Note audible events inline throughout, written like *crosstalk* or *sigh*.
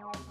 Thank you.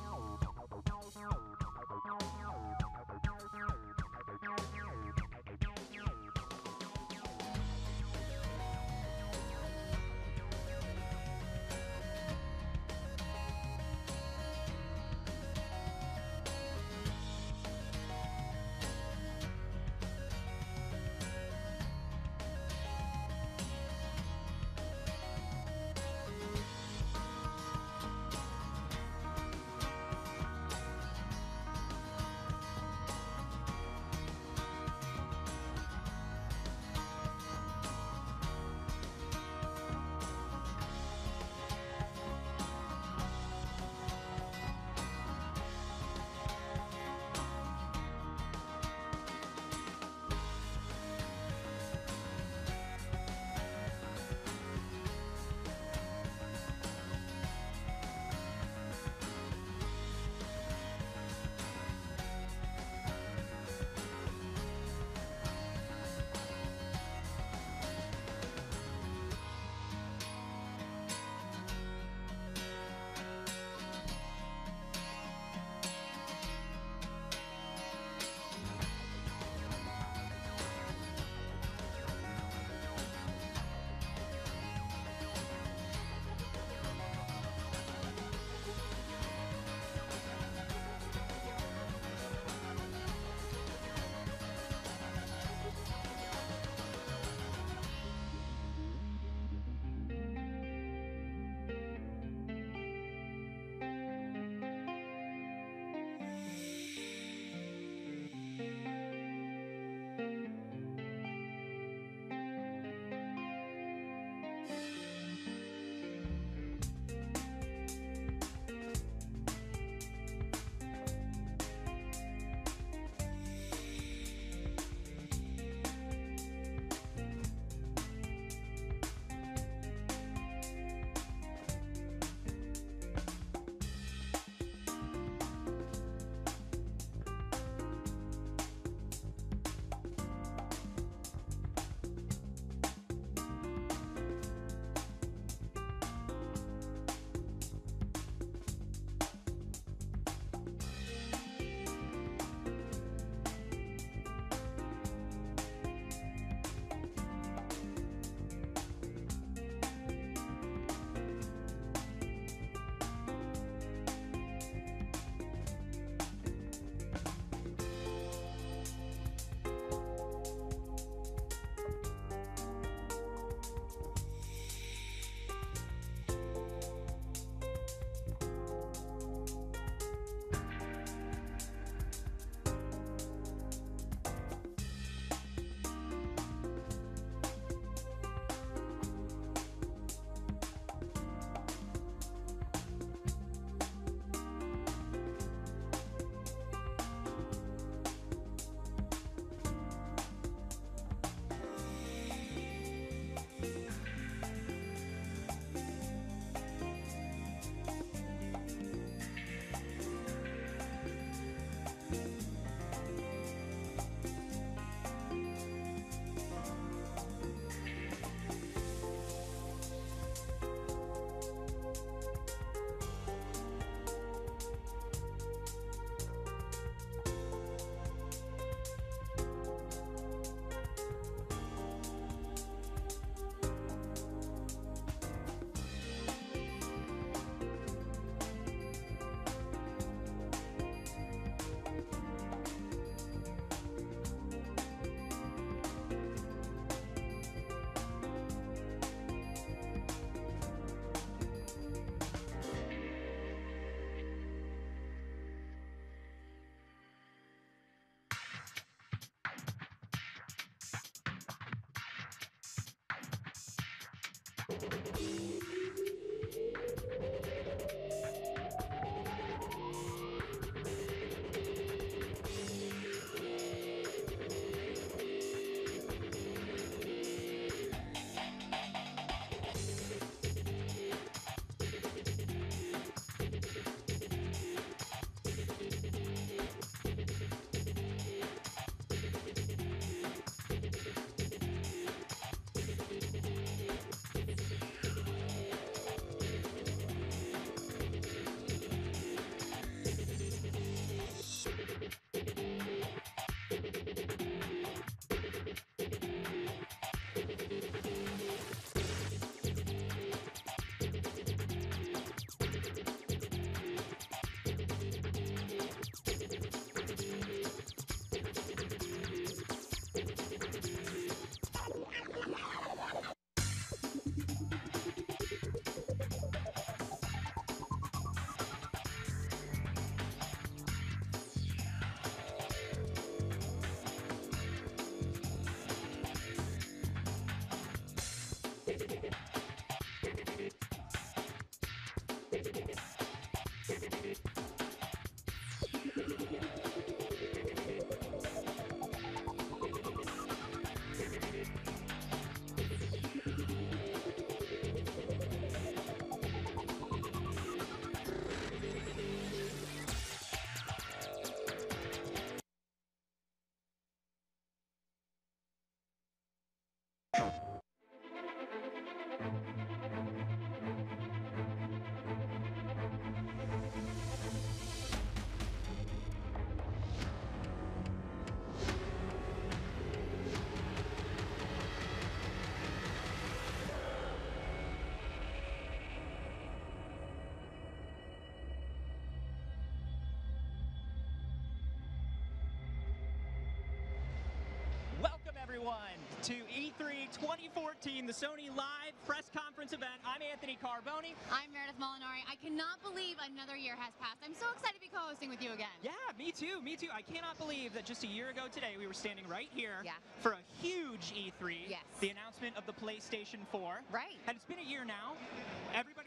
Everyone, to E E3 2014, the Sony Live press conference event. I'm Anthony Carboni. I'm Meredith Molinari. I cannot believe another year has passed. I'm so excited to be co-hosting with you again. Yeah, me too, me too. I cannot believe that just a year ago today we were standing right here Yeah. for a huge E3, Yes. the announcement of the PlayStation 4. Right. And it's been a year now.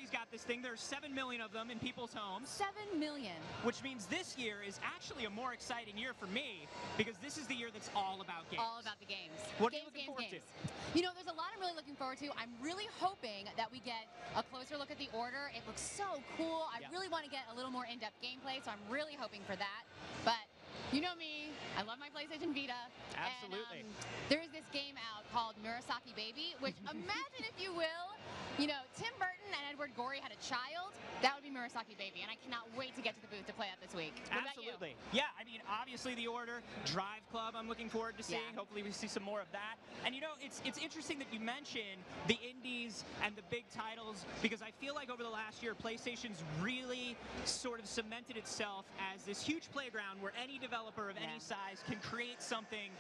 Everybody's got this thing. There's 7 million of them in people's homes. Seven million. Which means this year is actually a more exciting year for me because this is the year that's all about games. All about the games. What are you games, looking games, forward to? You know, there's a lot I'm really looking forward to. I'm really hoping that we get a closer look at the order. It looks so cool. I Yeah. really want to get a little more in-depth gameplay, so I'm really hoping for that. But you know me, I love my PlayStation Vita. Absolutely. And, um, there's this game out called Murasaki Baby, which *laughs* imagine, if you will, you know, Tim Burton and Edward Gorey had a child. That would be Murasaki Baby, and I cannot wait to get to the booth to play that this week. What? Absolutely. Yeah, I mean, obviously the order, Drive Club, I'm looking forward to seeing. Yeah. Hopefully we see some more of that. And you know, it's it's interesting that you mention the indies and the big titles because I feel like over the last year, PlayStation's really sort of cemented itself as this huge playground where any developer of Yeah. any size can create something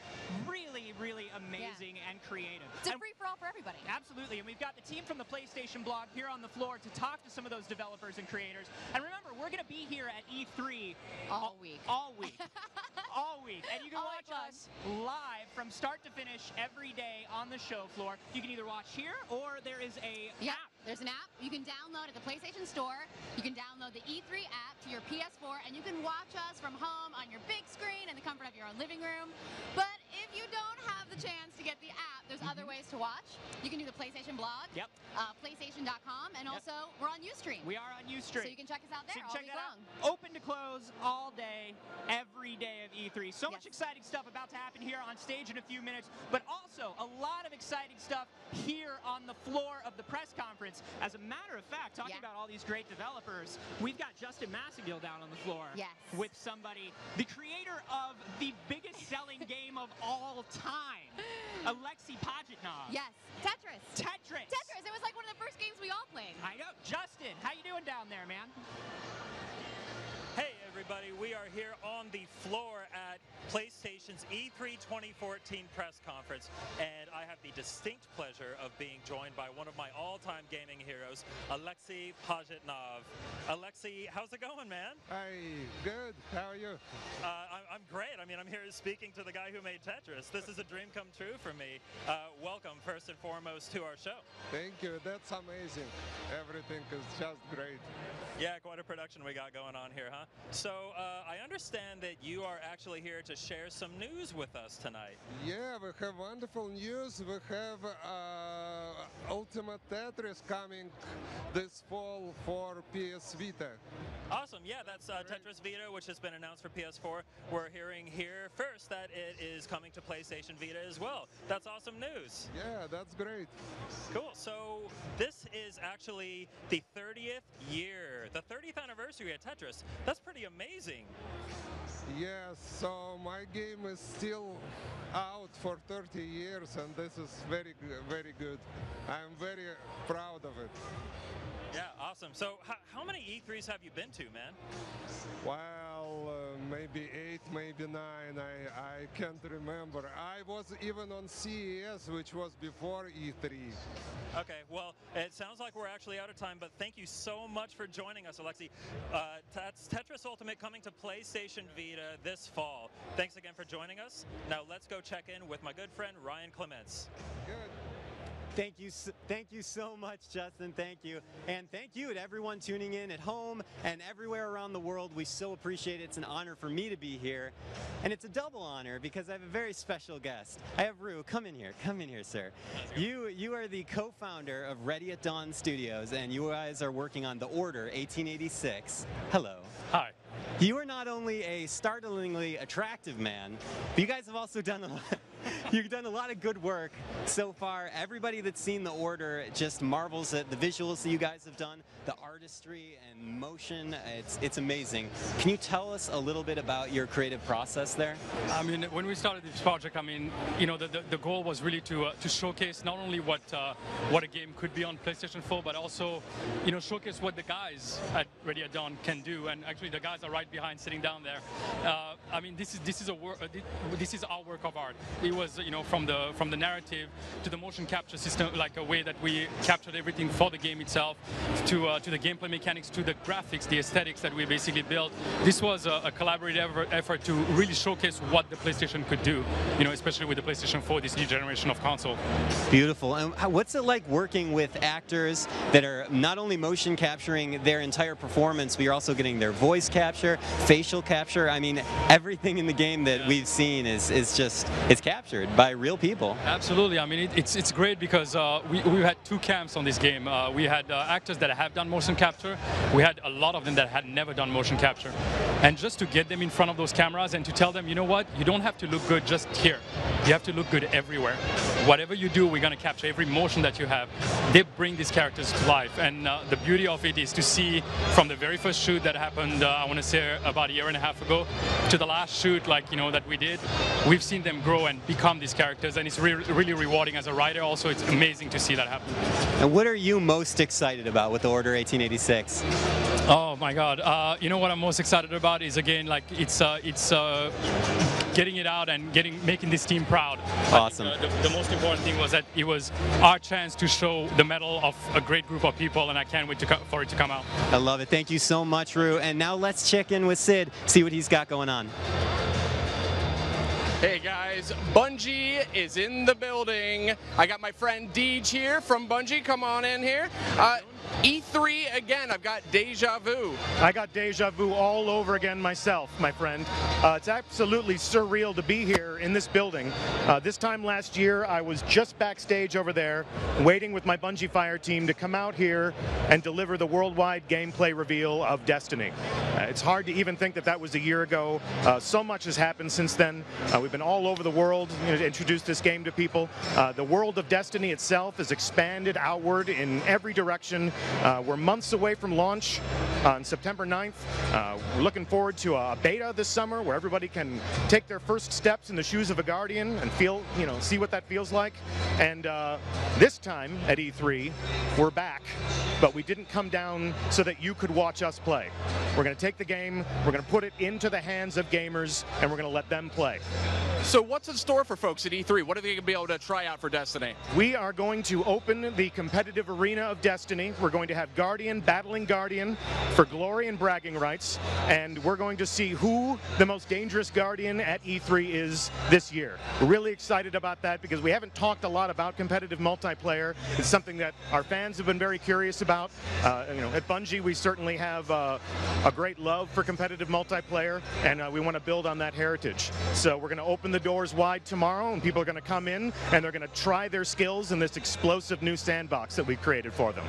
really, really amazing and creative. It's a free-for-all for everybody. Absolutely, and we've got the team from the PlayStation blog here on the floor to talk to some of those developers and creators. And remember, we're going to be here at E3 All week. All week. *laughs* all week. And you can All watch us live from start to finish every day on the show floor. You can either watch here or there is a Yeah, app. There's an app you can download at the PlayStation Store. You can download the E3 app to your PS4, and you can watch us from home on your big screen in the comfort of your own living room. But if you don't have the chance to get the app, there's other ways to watch. You can do the PlayStation blog, Yep. uh, PlayStation.com, and Yep. also we're on UStream. We are on Ustream. so you can check us out there So all check week long. out. Open to close all day, every day of E3. So much exciting stuff about to happen here on stage in a few minutes, but also a lot of exciting stuff here on the floor of the press conference. As a matter of fact, talking Yeah. about all these great developers, we've got Justin Massongill down on the floor Yes. with somebody, the creator of the biggest selling game of all time, *laughs* Alexei Pajitnov. Yes, Tetris. Tetris. Tetris. It was like one of the first games we all played. I know. Justin, how you doing down there, man? Everybody, we are here on the floor at PlayStation's E E3 2014 press conference, and I have the distinct pleasure of being joined by one of my all-time gaming heroes, Alexei Pajitnov. Alexei, how's it going, man? Hi, good. How are you? Uh, I'm, I'm great. I mean, I'm here speaking to the guy who made Tetris. This is a dream come true for me. Uh, welcome, first and foremost, to our show. Thank you. That's amazing. Everything is just great. Yeah, quite a production we got going on here, huh? So uh, I understand that you are actually here to share some news with us tonight. Yeah, we have wonderful news. We have uh, Ultimate Tetris coming this fall for PS Vita. Awesome. Yeah, that's uh, Tetris Vita, which has been announced for PS4. We're hearing here first that it is coming to PlayStation Vita as well. That's awesome news. Yeah, that's great. Cool. So this is actually the 30th year, the 30th anniversary of Tetris. That's pretty amazing. Yes, so my game is still out for 30 years, and this is very, very good. I'm very proud of it. Yeah, awesome. So how many E3s have you been to, man? Well, uh, maybe eight, maybe nine. I, I can't remember. I was even on CES, which was before E E3. Okay, well, it sounds like we're actually out of time, but thank you so much for joining us, Alexi. Uh, that's Tetris Ultimate coming to PlayStation Vita this fall. Thanks again for joining us. Now let's go check in with my good friend Ryan Clements. Good. Thank you, thank you so much, Justin. Thank you, and thank you to everyone tuning in at home and everywhere around the world. We so appreciate it. It's an honor for me to be here, and it's a double honor because I have a very special guest. I have Ru. Come in here. Come in here, sir. You you are the co-founder of Ready at Dawn Studios, and you guys are working on The Order 1886. Hello. Hi. You are not only a startlingly attractive man, but you guys have also done a lot. *laughs* You've done a lot of good work so far. Everybody that's seen the order just marvels at the visuals that you guys have done, the artistry and motion. It's it's amazing. Can you tell us a little bit about your creative process there? I mean, when we started this project, I mean, you know, the, the, the goal was really to uh, to showcase not only what uh, what a game could be on PlayStation 4, but also, you know, showcase what the guys at Ready at Dawn can do. And actually, the guys are right behind, sitting down there. Uh, I mean, this is this is a work. This is our work of art. It was you know from the from the narrative to the motion capture system, like a way that we captured everything for the game itself, to uh, to the gameplay mechanics, to the graphics, the aesthetics that we basically built. This was a, a collaborative effort, to really showcase what the PlayStation could do, you know, especially with the PlayStation 4, this new generation of console. Beautiful. And what's it like working with actors that are not only motion capturing their entire performance, but you're also getting their voice capture, facial capture? I mean, everything in the game that we've seen is, is just it's captured by real people. Absolutely. I mean, it, it's it's great because uh, we we had two camps on this game. Uh, we had uh, actors that have done motion capture. We had a lot of them that had never done motion capture, and just to get them in front of those cameras and to tell them, you know what, you don't have to look good just here. You have to look good everywhere. Whatever you do, we're gonna capture every motion that you have. They bring these characters to life, and uh, the beauty of it is to see from the very first shoot that happened. Uh, I want to say about a year and a half ago, to the last shoot, like you know that we did. We've seen them grow and become these characters, and it's re- really rewarding as a writer. Also, it's amazing to see that happen. And what are you most excited about with the Order 1886? Oh my God! Uh, you know what I'm most excited about is again like it's uh, it's uh, getting it out and getting making this team proud. Think, Awesome. uh, the, the most important thing was that it was our chance to show the mettle of a great group of people, and I can't wait for it to come out. I love it. Thank you so much, Ru. And now let's check in with Sid, see what he's got going on. Hey guys, Bungie is in the building. I got my friend Deej here from Bungie. Come on in here. Uh, E3 again. I've got deja vu. I got deja vu all over again myself, my friend. Uh, it's absolutely surreal to be here in this building. Uh, this time last year, I was just backstage over there, waiting with my Bungie Fire team to come out here and deliver the worldwide gameplay reveal of Destiny. Uh, it's hard to even think that that was a year ago. Uh, so much has happened since then. Uh, we've been all over the world you know, to introduce this game to people. Uh, the world of Destiny itself has expanded outward in every direction. Uh, we're months away from launch on September 9th. Uh, we're looking forward to a beta this summer where everybody can take their first steps in the shoes of a guardian and feel, you know, see what that feels like. And uh, this time at E3, we're back, but we didn't come down so that you could watch us play. We're going to take the game, we're going to put it into the hands of gamers, and we're going to let them play. So what's in store for folks at E3? What are they going to be able to try out for Destiny? We are going to open the competitive arena of Destiny. We're going to have Guardian battling Guardian for glory and bragging rights, and we're going to see who the most dangerous Guardian at E3 is this year. Really excited about that because we haven't talked a lot about competitive multiplayer. It's something that our fans have been very curious about. Uh, you know, at Bungie, we certainly have uh, a great love for competitive multiplayer, and uh, we want to build on that heritage. So we're going to open the doors wide tomorrow, and people are going to come in and they're going to try their skills in this explosive new sandbox that we've created for them.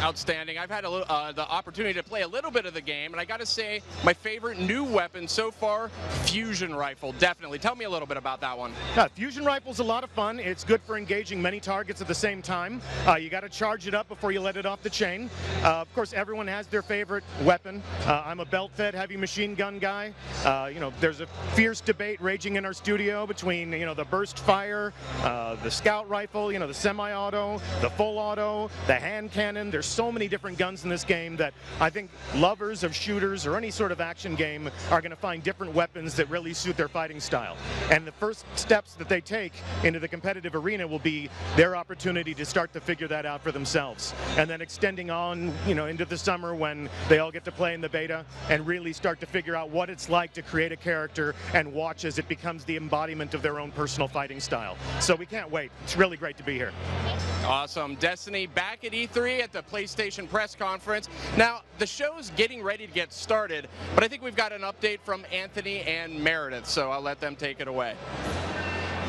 Outstanding. I've had a little, uh, the opportunity to play a little bit of the game, and I got to say, my favorite new weapon so far, fusion rifle. Definitely. Tell me a little bit about that one. Yeah, fusion rifle's a lot of fun. It's good for engaging many targets at the same time. Uh, you got to charge it up before you let it off the chain. Uh, of course, everyone has their favorite weapon. Uh, I'm a belt-fed heavy machine gun guy. Uh, you know, there's a fierce debate raging in our studio between you know the burst fire, uh, the scout rifle, you know the semi-auto, the full auto, the hand cannon. There's so many different guns in this game that I think lovers of shooters or any sort of action game are going to find different weapons that really suit their fighting style. And the first steps that they take into the competitive arena will be their opportunity to start to figure that out for themselves. And then extending on, you know, into the summer when they all get to play in the beta and really start to figure out what it's like to create a character and watch as it becomes the embodiment of their own personal fighting style. So we can't wait. It's really great to be here. Awesome. Destiny back at E3 at the PlayStation press conference. Now, the show's getting ready to get started, but I think we've got an update from Anthony and Meredith, so I'll let them take it away.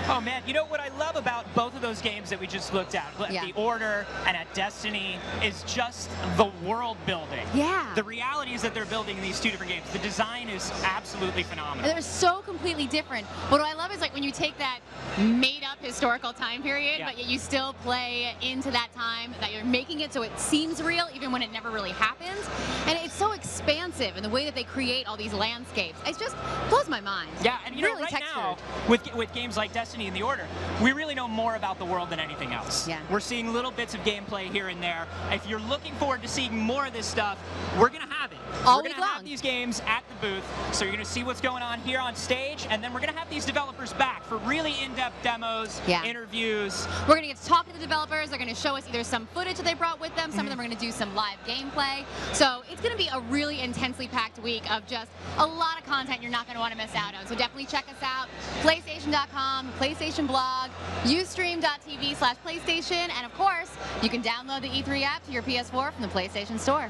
Oh man, you know what I love about both of those games that we just looked at, Yeah. the Order and at Destiny, is just the world building. Yeah. The realities that they're building in these two different games. The design is absolutely phenomenal. They're so completely different. But what I love is like when you take that made up historical time period, Yeah. but yet you still play into that time, that you're making it so it seems real even when it never really happens. And it's so expansive in the way that they create all these landscapes. It just blows my mind. Yeah, and you know, really right textured. now, with with games like Destiny and The Order, we really know more about the world than anything else. Yeah. We're seeing little bits of gameplay here and there. If you're looking forward to seeing more of this stuff, we're gonna have it. All we're week gonna have long. these games at the booth, so you're gonna see what's going on here on stage, and then we're gonna have these developers back for really in-depth demos, Yeah. interviews. We're going to get to talk to the developers. They're going to show us either some footage that they brought with them. Some of mm-hmm. them are going to do some live gameplay. So it's going to be a really intensely packed week of just a lot of content you're not going to want to miss out on. So definitely check us out. PlayStation.com, PlayStation blog, Ustream.tv slash PlayStation. And of course, you can download the E3 app to your PS4 from the PlayStation Store.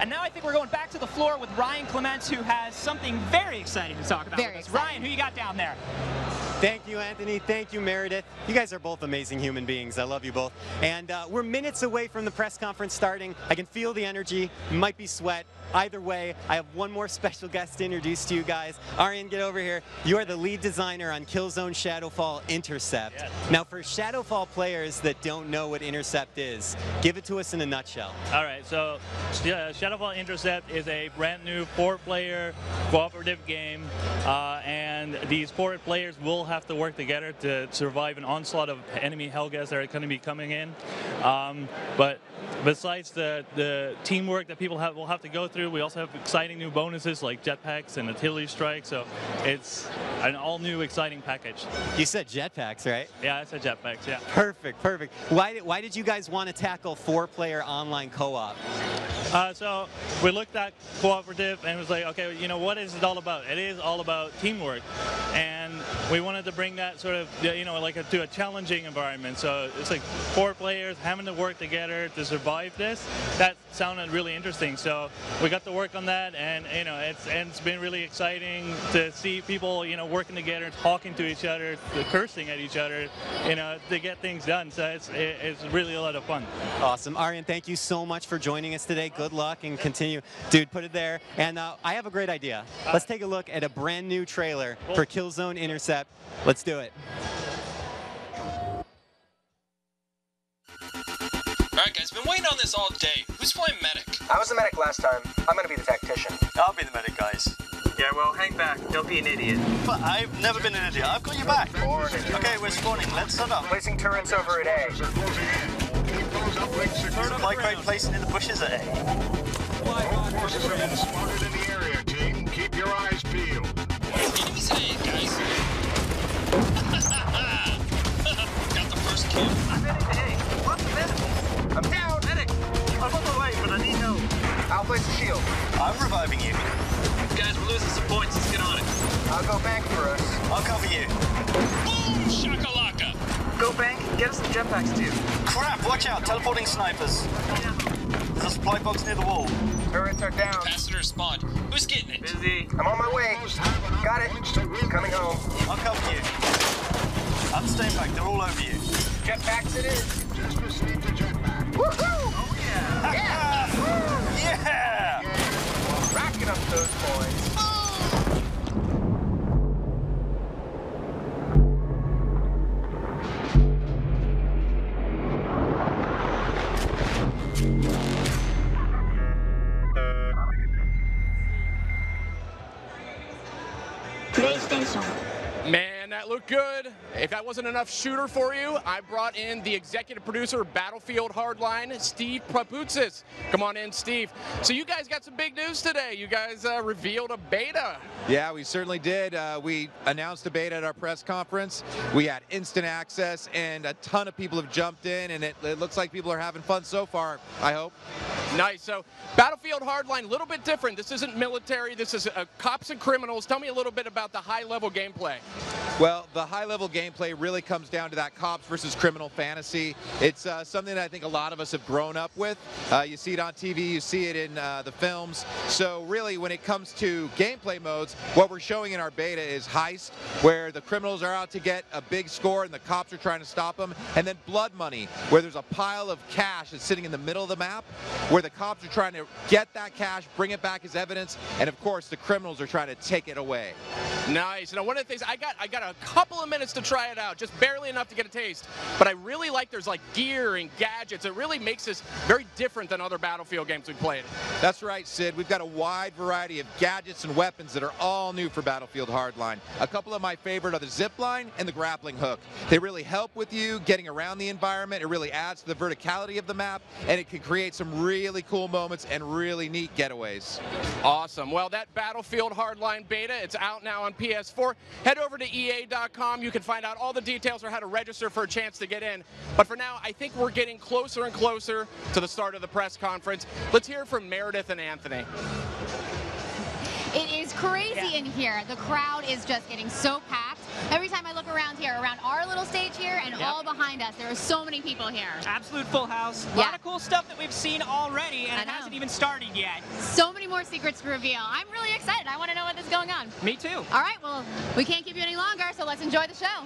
And now I think we're going back to the floor with Ryan Clements, who has something very exciting to talk about Very with us. Ryan, who you got down there? Thank you, Anthony. Thank you, Meredith. You guys are both amazing human beings. I love you both. And uh, we're minutes away from the press conference starting. I can feel the energy. It might be sweat. Either way, I have one more special guest to introduce to you guys. Arian, get over here. You are the lead designer on Killzone Shadowfall Intercept. Yes. Now, for Shadowfall players that don't know what Intercept is, give it to us in a nutshell. All right, so uh, Shadowfall Intercept is a brand new four-player cooperative game, uh, and these four players will have to work together to survive an onslaught of enemy Helghast that are going to be coming in. Um, but besides the, the teamwork that people have, will have to go through, we also have exciting new bonuses like jetpacks and artillery strike. So it's an all-new exciting package. You said jetpacks, right? Yeah, I said jetpacks. Yeah. Perfect, perfect. Why did, why did you guys want to tackle four-player online co-op? Uh, so we looked at cooperative and it was like, okay, you know, what is it all about? It is all about teamwork, and we wanted to bring that sort of, you know, like a, to a challenging environment. So it's like four players having to work together to survive this. That sounded really interesting. So we got to work on that, and you know, it's and it's been really exciting to see people, you know, working together, talking to each other, cursing at each other, you know, to get things done. So it's it's really a lot of fun. Awesome. Arian, thank you so much for joining us today. Good luck and continue. Dude, put it there. And uh, I have a great idea. Let's take a look at a brand new trailer for Killzone Intercept. Let's do it. Guys, been waiting on this all day. Who's playing medic? I was the medic last time. I'm gonna be the tactician. I'll be the medic, guys. Yeah, well, hang back. Don't be an idiot. But I've never been an idiot. I've got your back. Okay, we're spawning. Let's set up. Placing turrets over at A. Supply crate placing in the bushes at A. Forces have been spotted in the area, Medic. I'm on the way, but I need help. I'll place a shield. I'm reviving you. Guys, we're losing some points. Let's get on it. I'll go bank for us. I'll cover you. Boom! Shakalaka! Go bank. Get us some jetpacks too. Crap, watch out. Teleporting snipers. There's a supply box near the wall. Turrets are down. Capacitor spawned. Who's getting it? Busy. I'm on my way. Got it. Coming home. I'll cover you. I'm staying back. They're all over you. Jetpacks it is. Racking up those points. Man, that looked good. If that wasn't enough shooter for you, I brought in the executive producer of Battlefield Hardline, Steve Papoutsis. Come on in, Steve. So you guys got some big news today. You guys uh, revealed a beta. Yeah, we certainly did. Uh, we announced a beta at our press conference. We had instant access, and a ton of people have jumped in, and it, it looks like people are having fun so far, I hope. Nice. So Battlefield Hardline, a little bit different. This isn't military. This is uh, cops and criminals. Tell me a little bit about the high-level gameplay. Well, the high-level gameplay really comes down to that cops versus criminal fantasy. It's uh, something that I think a lot of us have grown up with. Uh, you see it on TV, you see it in uh, the films. So really, when it comes to gameplay modes, what we're showing in our beta is heist, where the criminals are out to get a big score and the cops are trying to stop them, and then blood money, where there's a pile of cash that's sitting in the middle of the map, where the cops are trying to get that cash, bring it back as evidence, and of course the criminals are trying to take it away. Nice. Now, one of the things I got, I got a couple of minutes to try it out, just barely enough to get a taste. But I really like there's like gear and gadgets. It really makes this very different than other Battlefield games we've played. That's right, Sid. We've got a wide variety of gadgets and weapons that are all new for Battlefield Hardline. A couple of my favorite are the zip line and the grappling hook. They really help with you getting around the environment. It really adds to the verticality of the map, and it can create some really cool moments and really neat getaways. Awesome. Well, that Battlefield Hardline beta, it's out now on PS4. Head over to EA.com. You can find out all the details or how to register for a chance to get in. But for now, I think we're getting closer and closer to the start of the press conference. Let's hear from Meredith and Anthony. It is crazy in here. The crowd is just getting so packed. Every time I look around here, around our little stage here and Yep. all behind us, there are so many people here. Absolute full house. A Yeah. lot of cool stuff that we've seen already, and I it know. hasn't even started yet. So many more secrets to reveal. I'm really excited. I want to know what is going on. Me too. All right, well, we can't keep you any longer, so let's enjoy the show.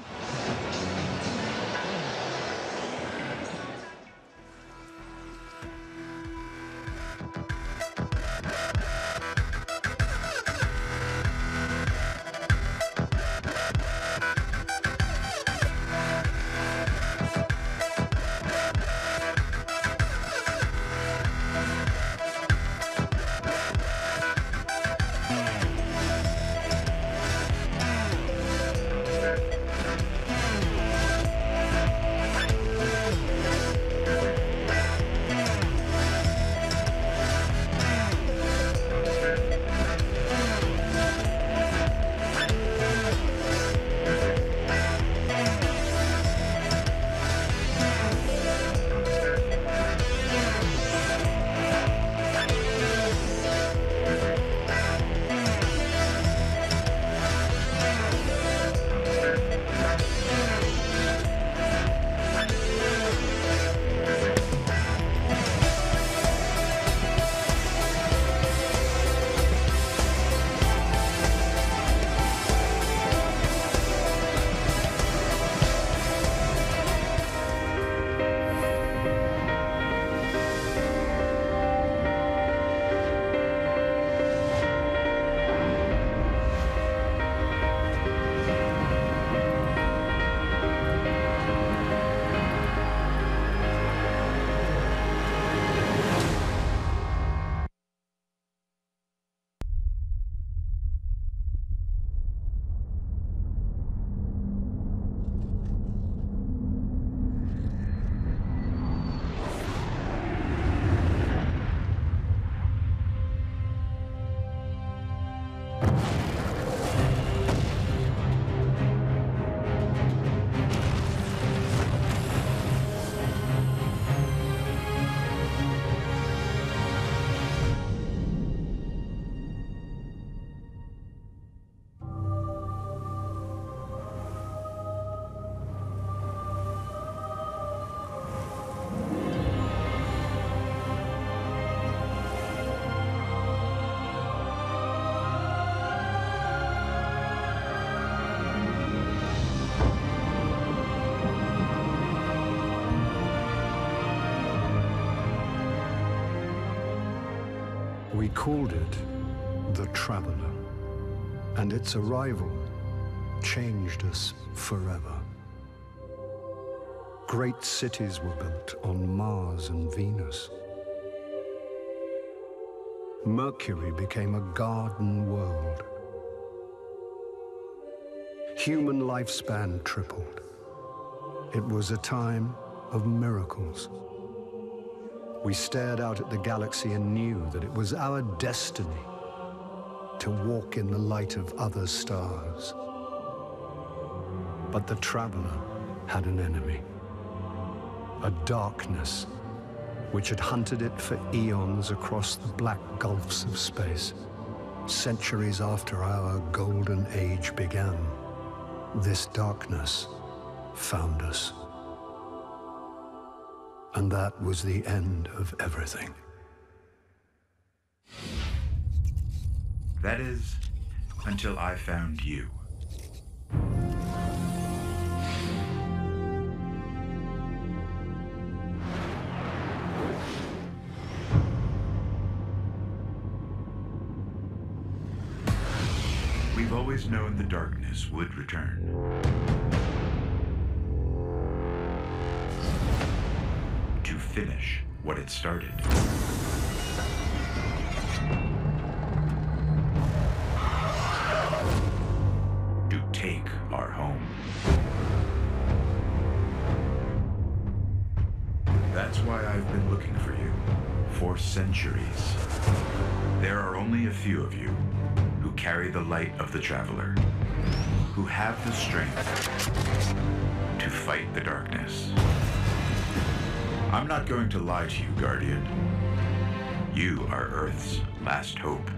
Called it the Traveler, and its arrival changed us forever. Great cities were built on Mars and Venus. Mercury became a garden world. Human lifespan tripled. It was a time of miracles. We stared out at the galaxy and knew that it was our destiny to walk in the light of other stars. But the traveler had an enemy, a darkness which had hunted it for eons across the black gulfs of space. Centuries after our golden age began, this darkness found us. And that was the end of everything. That is, until I found you. We've always known the darkness would return. Finish what it started. To take our home. That's why I've been looking for you for centuries. There are only a few of you who carry the light of the traveler, who have the strength to fight the darkness. I'm not going to lie to you, Guardian. You are Earth's last hope.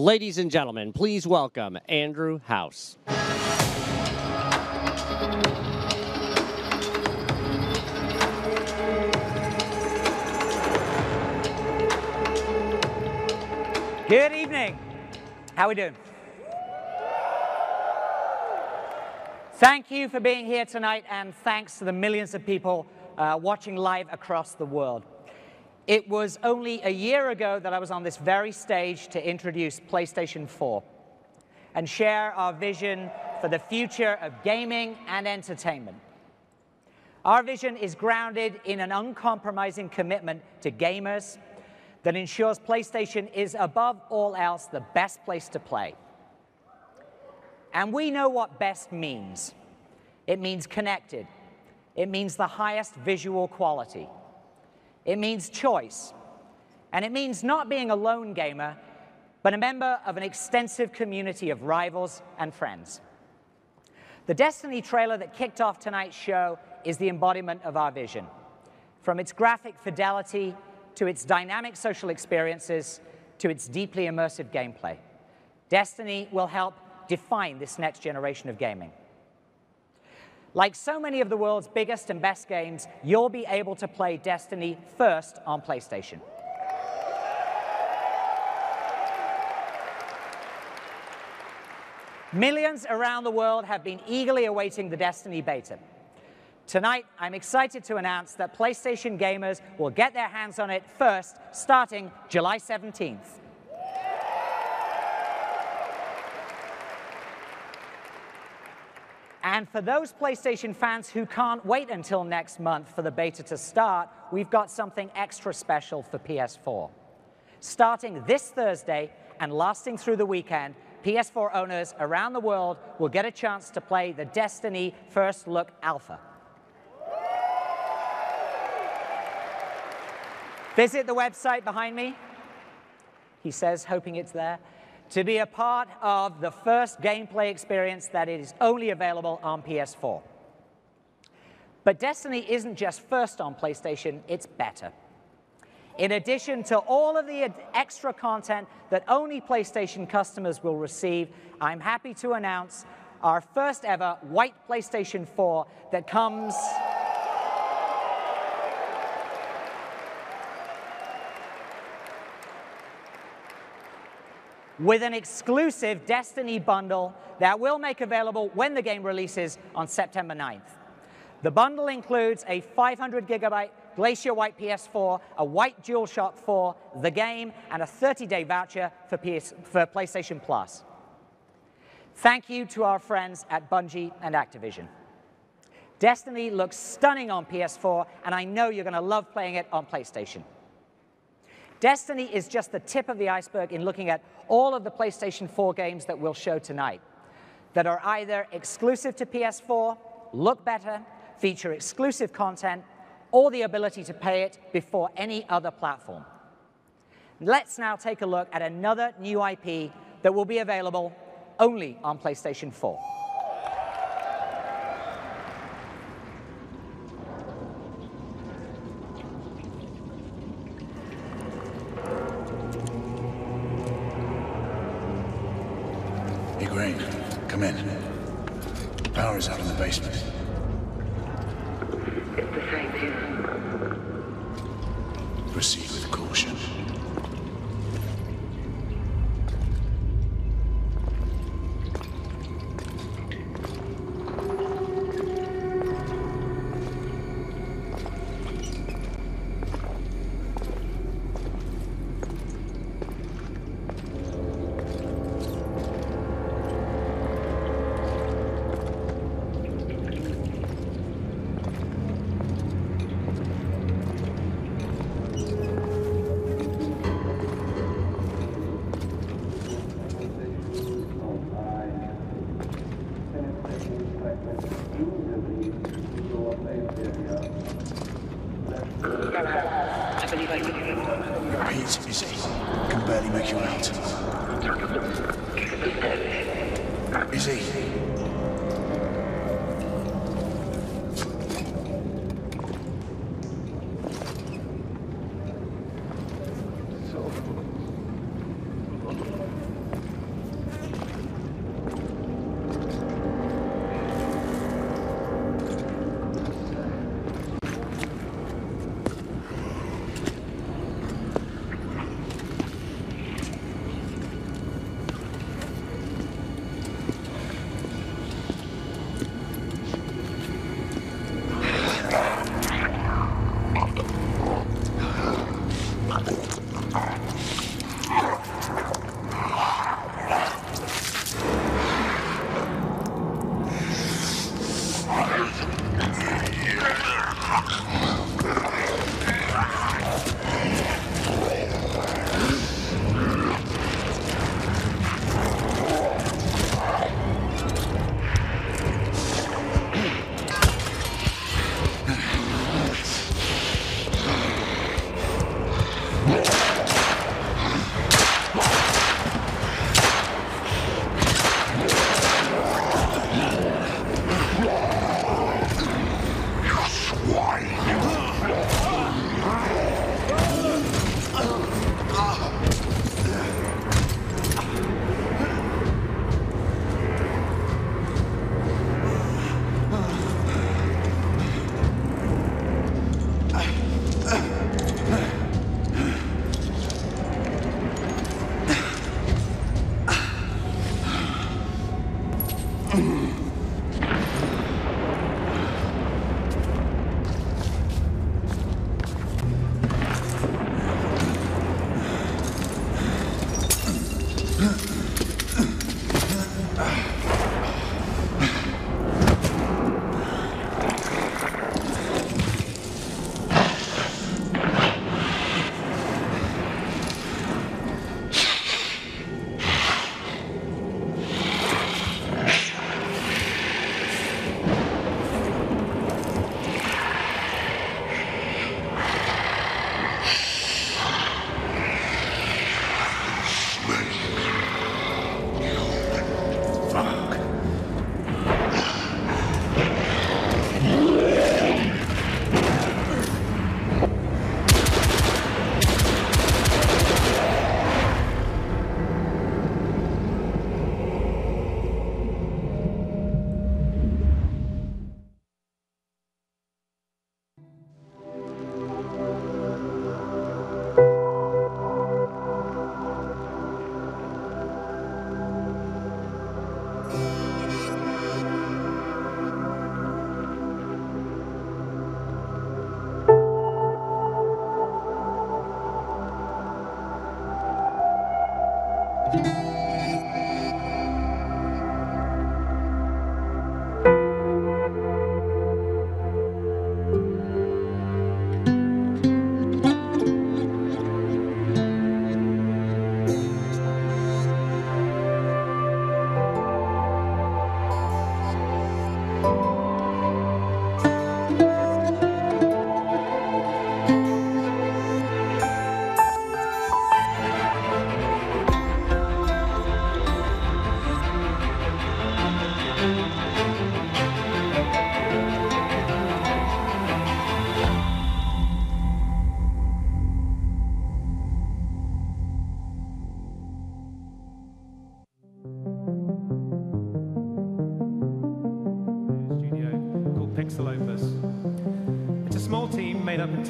Ladies and gentlemen, please welcome Andrew House. Good evening. How we doing? Thank you for being here tonight, and thanks to the millions of people uh, watching live across the world. It was only a year ago that I was on this very stage to introduce PlayStation 4 and share our vision for the future of gaming and entertainment. Our vision is grounded in an uncompromising commitment to gamers that ensures PlayStation is above all else the best place to play. And we know what best means. It means connected. It means the highest visual quality. It means choice. And it means not being a lone gamer, but a member of an extensive community of rivals and friends. The Destiny trailer that kicked off tonight's show is the embodiment of our vision. From its graphic fidelity to its dynamic social experiences to its deeply immersive gameplay, Destiny will help define this next generation of gaming. Like so many of the world's biggest and best games, you'll be able to play Destiny first on PlayStation. Millions around the world have been eagerly awaiting the Destiny beta. Tonight, I'm excited to announce that PlayStation gamers will get their hands on it first, starting July 17th. And for those PlayStation fans who can't wait until next month for the beta to start, we've got something extra special for PS4. Starting this Thursday and lasting through the weekend, PS4 owners around the world will get a chance to play the Destiny First Look Alpha. Visit the website behind me, he says, hoping it's there, to be a part of the first gameplay experience that is only available on PS4. But Destiny isn't just first on PlayStation, it's better. In addition to all of the extra content that only PlayStation customers will receive, I'm happy to announce our first ever white PlayStation 4 that comes. With an exclusive Destiny bundle that we'll make available when the game releases on September 9th. The bundle includes a 500 gigabyte Glacier White PS4, a white DualShock 4, the game, and a 30-day voucher for, PS for PlayStation Plus. Thank you to our friends at Bungie and Activision. Destiny looks stunning on PS4, and I know you're going to love playing it on PlayStation. Destiny is just the tip of the iceberg in looking at all of the PlayStation 4 games that we'll show tonight that are either exclusive to PS4, look better, feature exclusive content, or the ability to pay it before any other platform. Let's now take a look at another new IP that will be available only on PlayStation 4.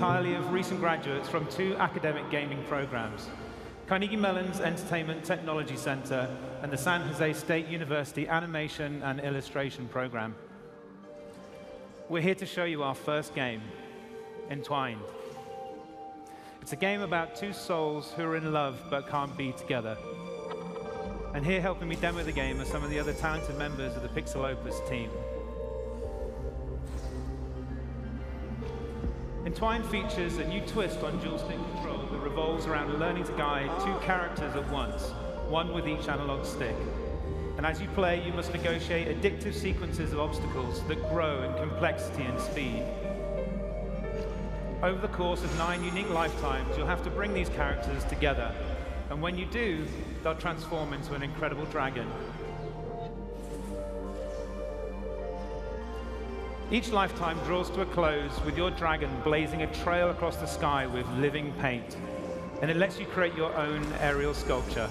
Entirely of recent graduates from two academic gaming programs, Carnegie Mellon's Entertainment Technology Center and the San Jose State University Animation and Illustration program. We're here to show you our first game, Entwined. It's a game about two souls who are in love but can't be together. And here helping me demo the game are some of the other talented members of the Pixel Opus team. Entwine features a new twist on dual stick control that revolves around learning to guide two characters at once, one with each analog stick. And as you play, you must negotiate addictive sequences of obstacles that grow in complexity and speed. Over the course of nine unique lifetimes, you'll have to bring these characters together. And when you do, they'll transform into an incredible dragon. Each lifetime draws to a close with your dragon blazing a trail across the sky with living paint. And it lets you create your own aerial sculpture.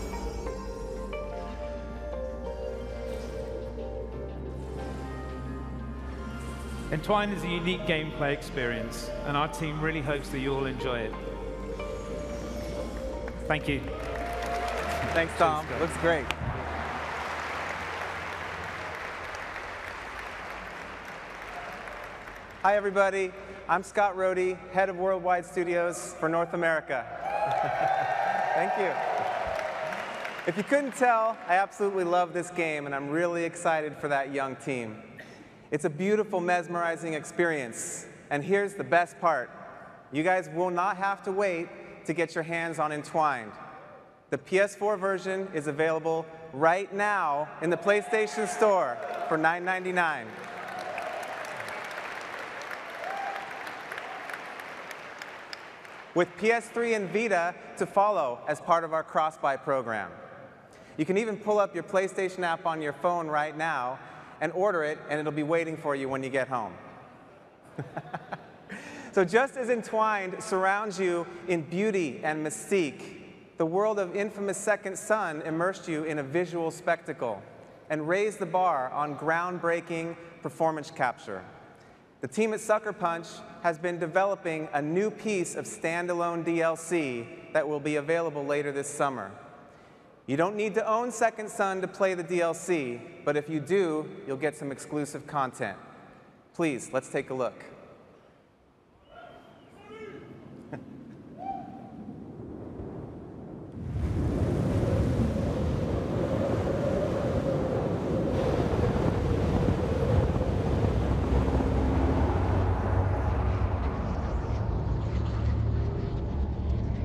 Entwine is a unique gameplay experience, and our team really hopes that you all enjoy it. Thank you. Thanks, Tom. Looks great. Hi, everybody. I'm Scott Rohde, head of Worldwide Studios for North America. *laughs* Thank you. If you couldn't tell, I absolutely love this game, and I'm really excited for that young team. It's a beautiful, mesmerizing experience. And here's the best part. You guys will not have to wait to get your hands on Entwined. The PS4 version is available right now in the PlayStation Store for $9.99. With PS3 and Vita to follow as part of our cross-buy program. You can even pull up your PlayStation app on your phone right now and order it, and it'll be waiting for you when you get home. *laughs* so just as Entwined surrounds you in beauty and mystique, the world of infamous Second Son immersed you in a visual spectacle and raised the bar on groundbreaking performance capture. The team at Sucker Punch has been developing a new piece of standalone DLC that will be available later this summer. You don't need to own Second Son to play the DLC, but if you do, you'll get some exclusive content. Please, let's take a look.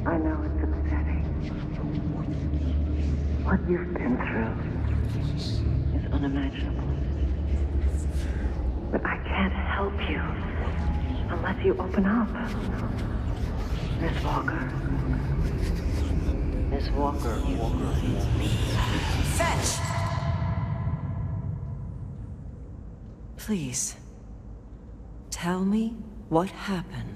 I know it's upsetting. What you've been through is unimaginable. But I can't help you unless you open up. Miss Walker. Miss Walker. Fetch! Please, tell me what happened.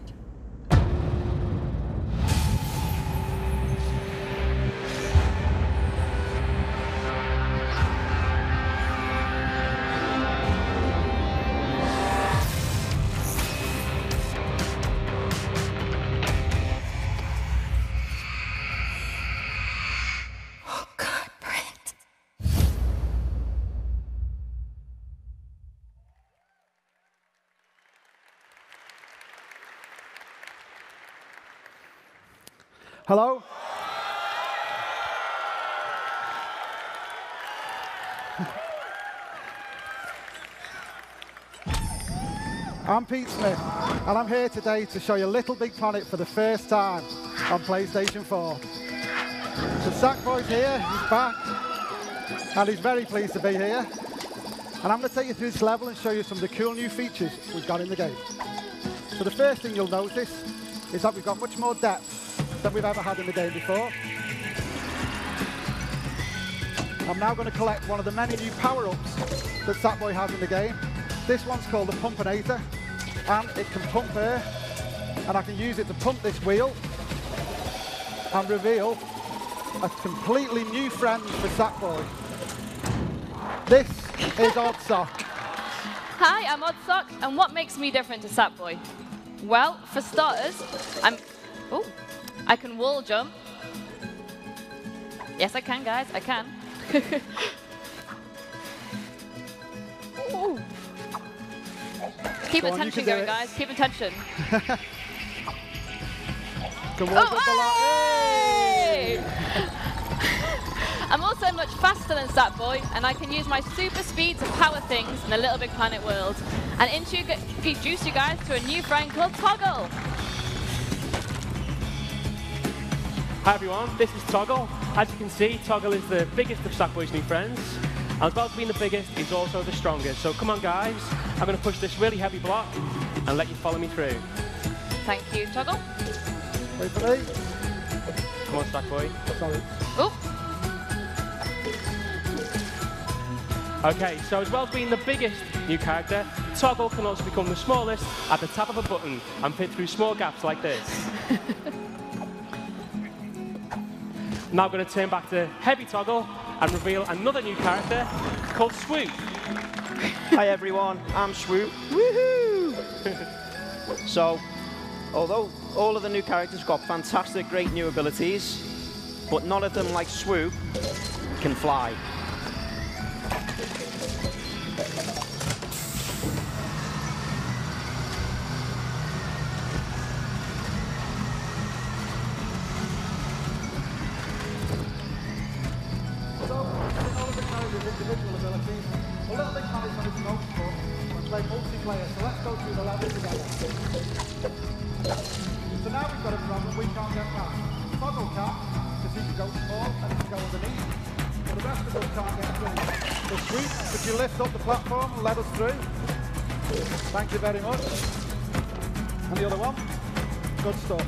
Hello? I'm Pete Smith, and I'm here today to show you Little Big Planet for the first time on PlayStation 4. So Sackboy's here, he's back, and he's very pleased to be here. And I'm going to take you through this level and show you some of the cool new features we've got in the game. So the first thing you'll notice is that we've got much more depth than we've ever had in the game before. I'm now going to collect one of the many new power-ups that Sackboy has in the game. This one's called the Pumpinator, and it can pump air, and I can use it to pump this wheel and reveal a completely new friend for Sackboy. This is Oddsock. Hi, I'm Oddsock, and what makes me different to Sackboy? Well, for starters, I'm. Oh, I can wall jump. Yes, I can, guys. I can. *laughs* Keep Go attention going, guys. Keep attention. *laughs* Come on, Oh, hey! *laughs* I'm also much faster than Sackboy, and I can use my super speed to power things in the Little Big Planet world, and introduce you guys to a new friend called Toggle. Hi everyone, this is Toggle. As you can see, Toggle is the biggest of Sackboy's new friends. And as well as being the biggest, he's also the strongest. So come on guys, I'm going to push this really heavy block and let you follow me through. Thank you, Toggle. Wait for me. Come on, Sackboy. Sorry. Oh, Okay, so as well as being the biggest new character, Toggle can also become the smallest at the tap of a button and fit through small gaps like this. *laughs* now I'm going to turn back to Heavy Toggle and reveal another new character called Swoop. Hi everyone, I'm Swoop. Woohoo! *laughs* so, although all of the new characters got fantastic, great new abilities, but none of them, like Swoop, can fly. And the other one? Good stuff.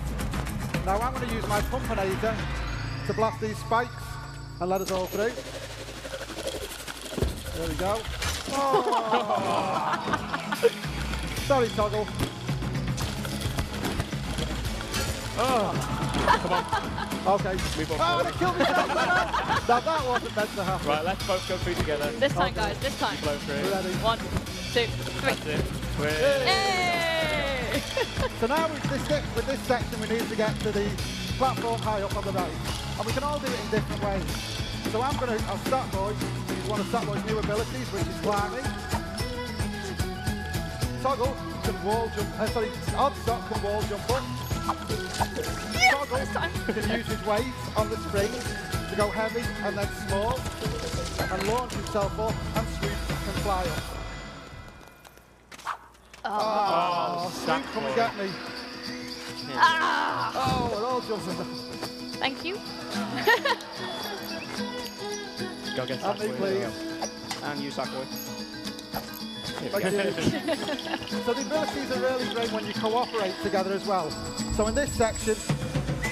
Now I'm going to use my pumpinator to blast these spikes and let us all through. There we go. Oh. *laughs* Sorry, Toggle. Oh, come on. Okay. Move on Oh, forward. they killed me. now that wasn't meant to happen. Right, let's both go through together. this time, guys, this time. Blow through. Ready? One, two, three. That's it. We're- Hey! So now with this, with this section, we need to get to the platform high up on the right. And we can all do it in different ways. So I'm going to, I'll start boy, use one of Sackboy's new abilities, which is climbing. Toggle can wall jump, uh, sorry, Oddsock can wall jump up. Toggle can use his weight on the spring to go heavy and then small and launch himself up and Sweep can fly up. Oh. Sweep, come and get me. Ah! Oh, we're all jumping. Thank you. Go get And me, Sackboy. please. And you, Sackboy. Thank you. *laughs* so the abilities are really great when you cooperate together as well. So in this section,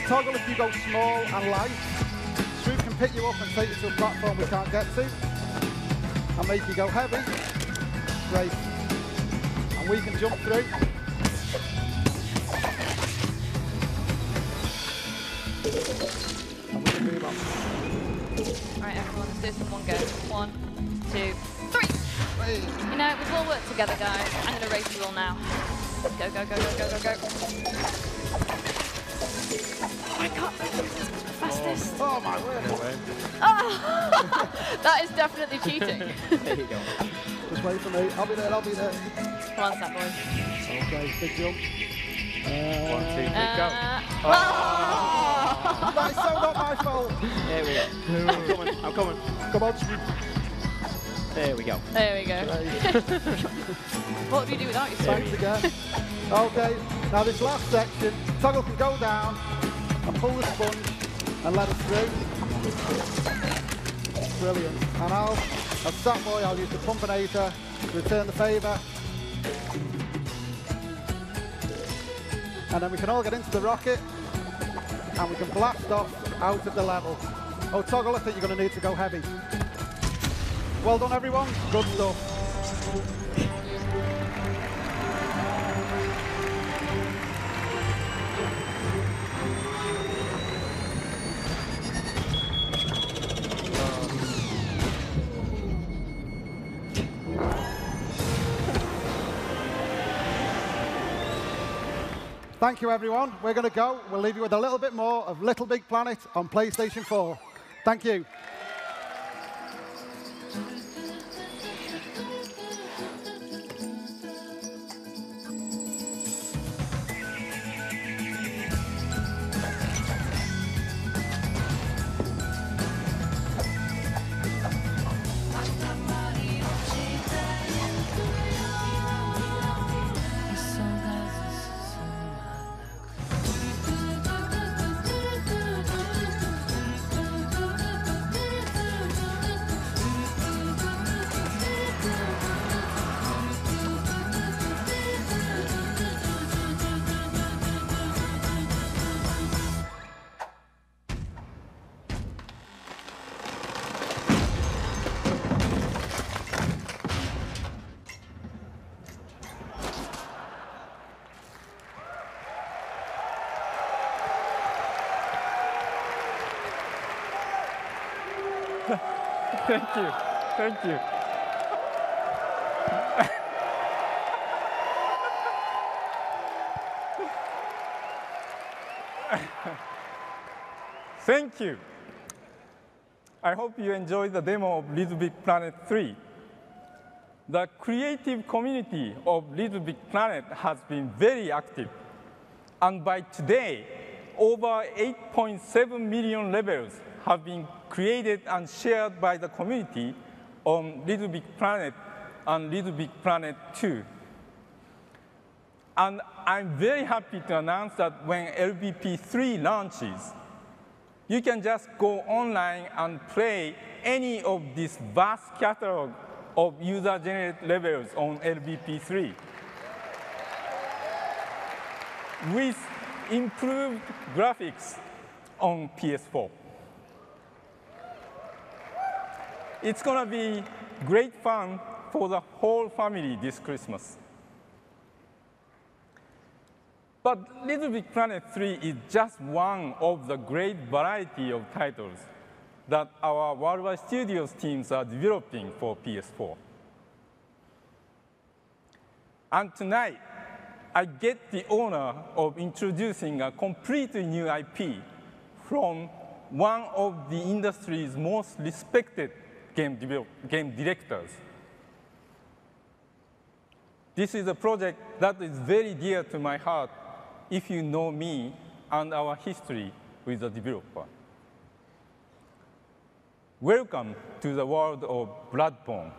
toggle if you go small and light. Swoop can pick you up and take you to a platform we can't get to. And make you go heavy. Great. And we can jump through. And we can move on. Alright, everyone, let's do this in one go. One, two, three. You know, we've all worked together, guys. I'm gonna race you all now. Go, go, go, go, go, go, go. Oh my god, fastest. Oh, oh my word. Oh, *laughs* that is definitely cheating. There you go. Just wait for me. I'll be there, I'll be there. Come on, Sackboy. Okay, big jump. Uh, One, two, three, go. Uh, That is so not my fault. There we go. I'm coming, I'm coming. Come on, Swoop. There we go. There we go. *laughs* what would you do without you, Thanks again. Okay, now this last section, Toggle can go down and pull the sponge and let us through. Brilliant. And I'll, as Sackboy, I'll use the Pumpinator to return the favour. And then we can all get into the rocket and we can blast off out of the level. Oh, Toggle, I think you're going to need to go heavy. Well done, everyone. Good stuff. Thank you, everyone. We're going to go. We'll leave you with a little bit more of Little Big Planet on PlayStation 4. Thank you. Thank you. Thank you. Thank you. I hope you enjoyed the demo of Little Big Planet 3. The creative community of Little Big Planet has been very active. And by today, over 8.7 million levels have been created and shared by the community on Little Big Planet and Little Big Planet 2. And I'm very happy to announce that when LBP 3 launches, you can just go online and play any of this vast catalog of user-generated levels on LBP 3 with improved graphics on PS4. It's going to be great fun for the whole family this Christmas. But Little Big Planet 3 is just one of the great variety of titles that our Worldwide Studios teams are developing for PS4. And tonight, I get the honor of introducing a completely new IP from one of the industry's most respected game, game directors. This is a project that is very dear to my heart if you know me and our history with the developer. Welcome to the world of Bloodborne.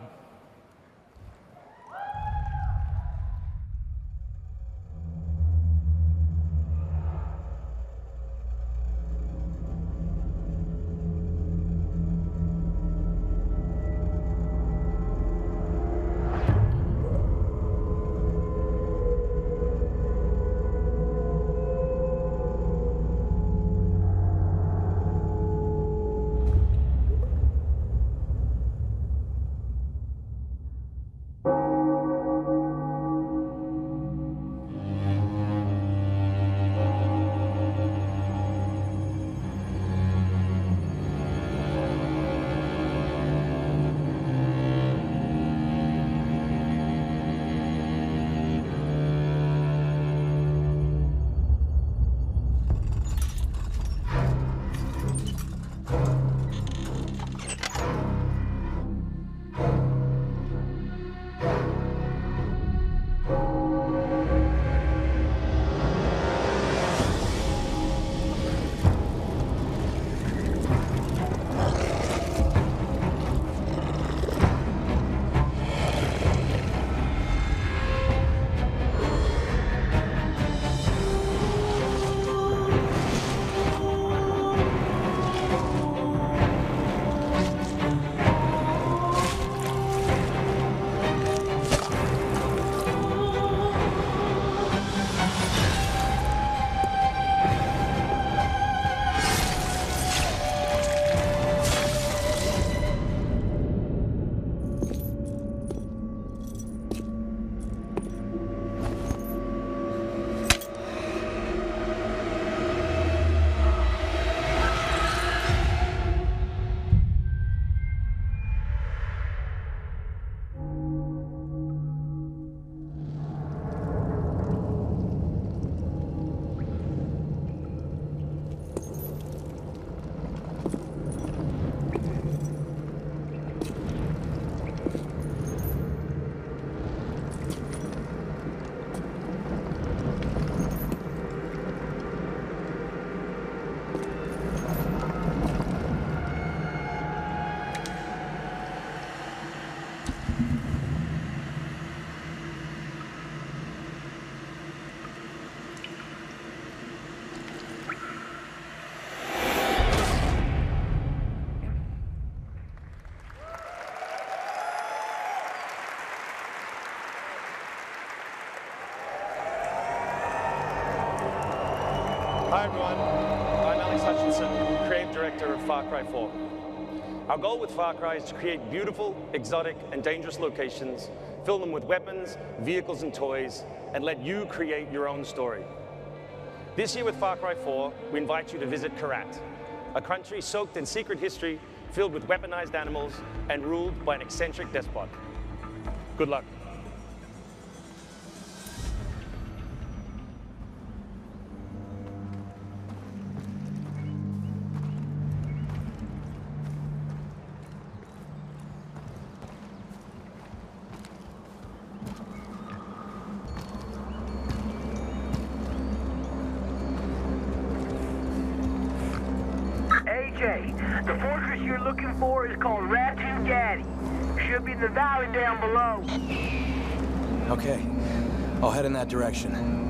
Hi everyone, I'm Alex Hutchinson, Creative Director of Far Cry 4. Our goal with Far Cry is to create beautiful, exotic, and dangerous locations, fill them with weapons, vehicles, and toys, and let you create your own story. This year with Far Cry 4, we invite you to visit Kyrat, a country soaked in secret history, filled with weaponized animals, and ruled by an eccentric despot. Good luck. AJ, the fortress you're looking for is called Ratu Gadi. Should be in the valley down below. Okay, I'll head in that direction.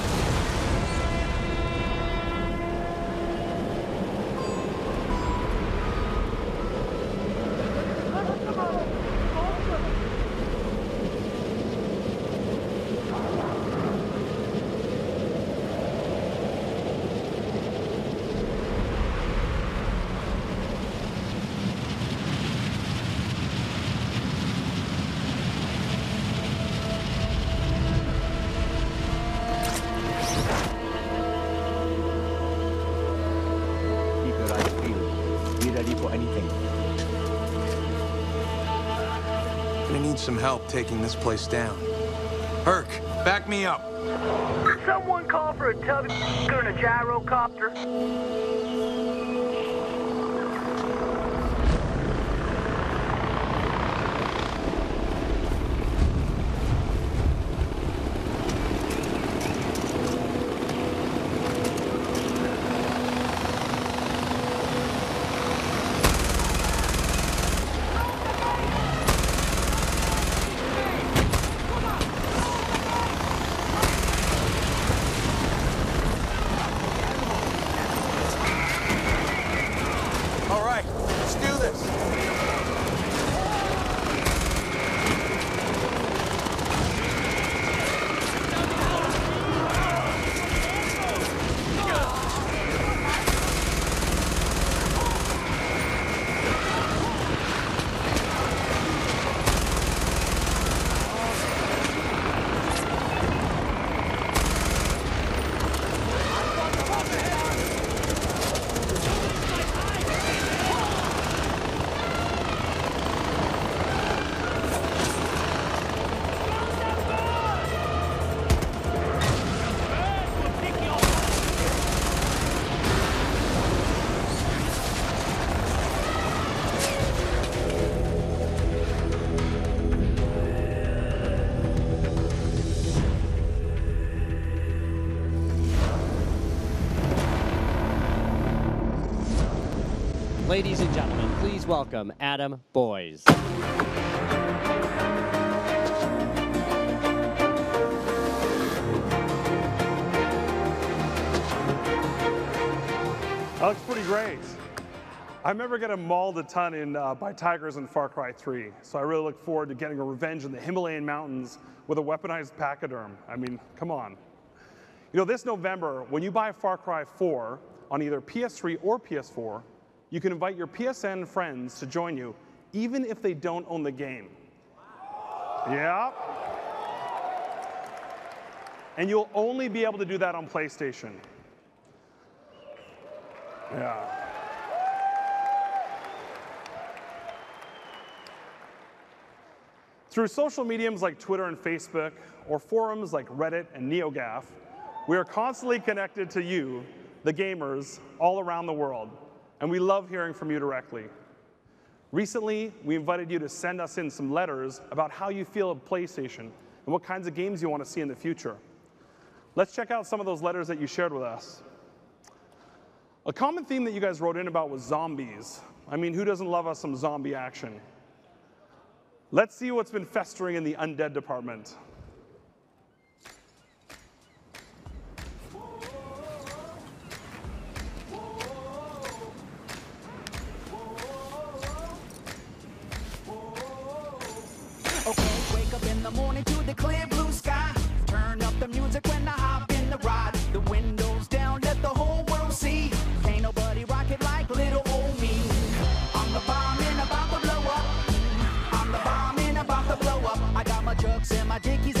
Help taking this place down. Herc, back me up. Someone call for a tub and a gyrocopter. Ladies and gentlemen, please welcome Adam Boyes. That looks pretty great. I remember getting mauled a ton in, uh, by tigers in Far Cry 3, so I really look forward to getting a revenge in the Himalayan mountains with a weaponized pachyderm. I mean, come on. You know, this November, when you buy Far Cry 4 on either PS3 or PS4, you can invite your PSN friends to join you, even if they don't own the game. Yeah. And you'll only be able to do that on PlayStation. Yeah. Through social mediums like Twitter and Facebook, or forums like Reddit and NeoGAF, we are constantly connected to you, the gamers, all around the world, and we love hearing from you directly. Recently, we invited you to send us in some letters about how you feel of PlayStation and what kinds of games you want to see in the future. Let's check out some of those letters that you shared with us. A common theme that you guys wrote in about was zombies. I mean, who doesn't love us some zombie action? Let's see what's been festering in the undead department. Chucks and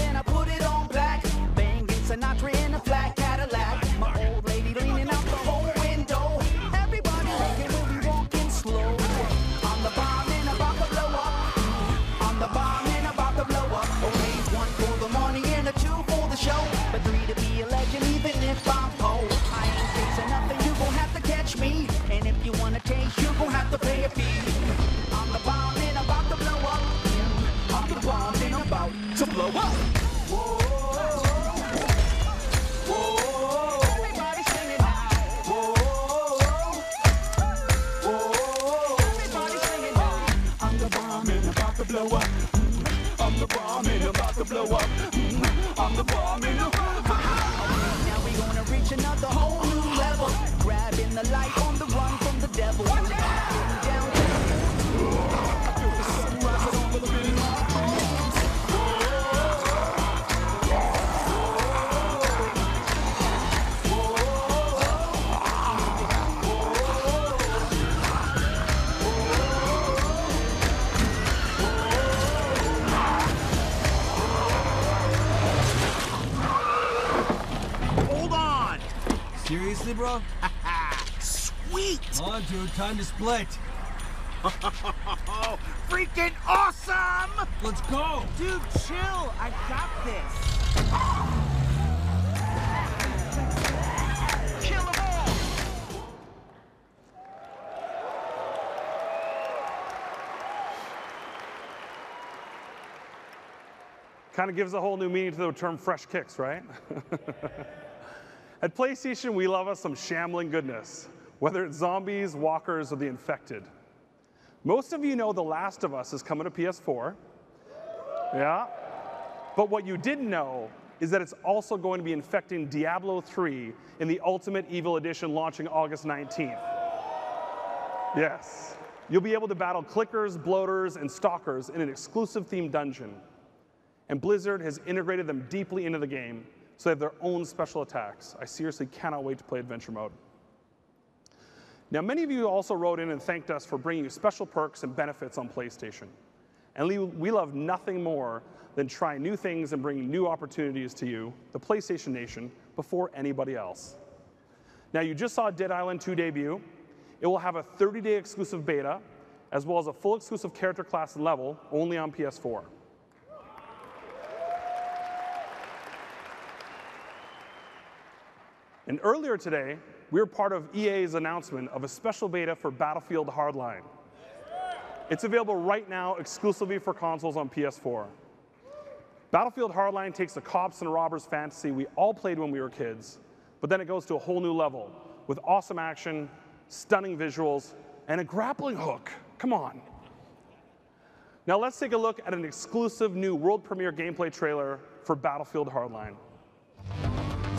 up. On, dude, time to split. *laughs* Freaking awesome! Let's go! Dude, chill. I got this. Kill 'em all! Kind of gives a whole new meaning to the term fresh kicks, right? *laughs* At PlayStation, we love us some shambling goodness, whether it's zombies, walkers, or the infected. Most of you know The Last of Us is coming to PS4. Yeah. But what you didn't know is that it's also going to be infecting Diablo 3 in the Ultimate Evil Edition launching August 19th. Yes. You'll be able to battle clickers, bloaters, and stalkers in an exclusive themed dungeon. And Blizzard has integrated them deeply into the game, so they have their own special attacks. I seriously cannot wait to play Adventure Mode. Now, many of you also wrote in and thanked us for bringing you special perks and benefits on PlayStation. And we, we love nothing more than trying new things and bringing new opportunities to you, the PlayStation Nation, before anybody else. Now, you just saw Dead Island 2 debut. It will have a 30 day exclusive beta, as well as a full exclusive character class and level only on PS4. And earlier today, were part of EA's announcement of a special beta for Battlefield Hardline. It's available right now exclusively for consoles on PS4. Battlefield Hardline takes the cops and robbers fantasy we all played when we were kids, but then it goes to a whole new level with awesome action, stunning visuals, and a grappling hook. Come on. Now let's take a look at an exclusive new world premiere gameplay trailer for Battlefield Hardline.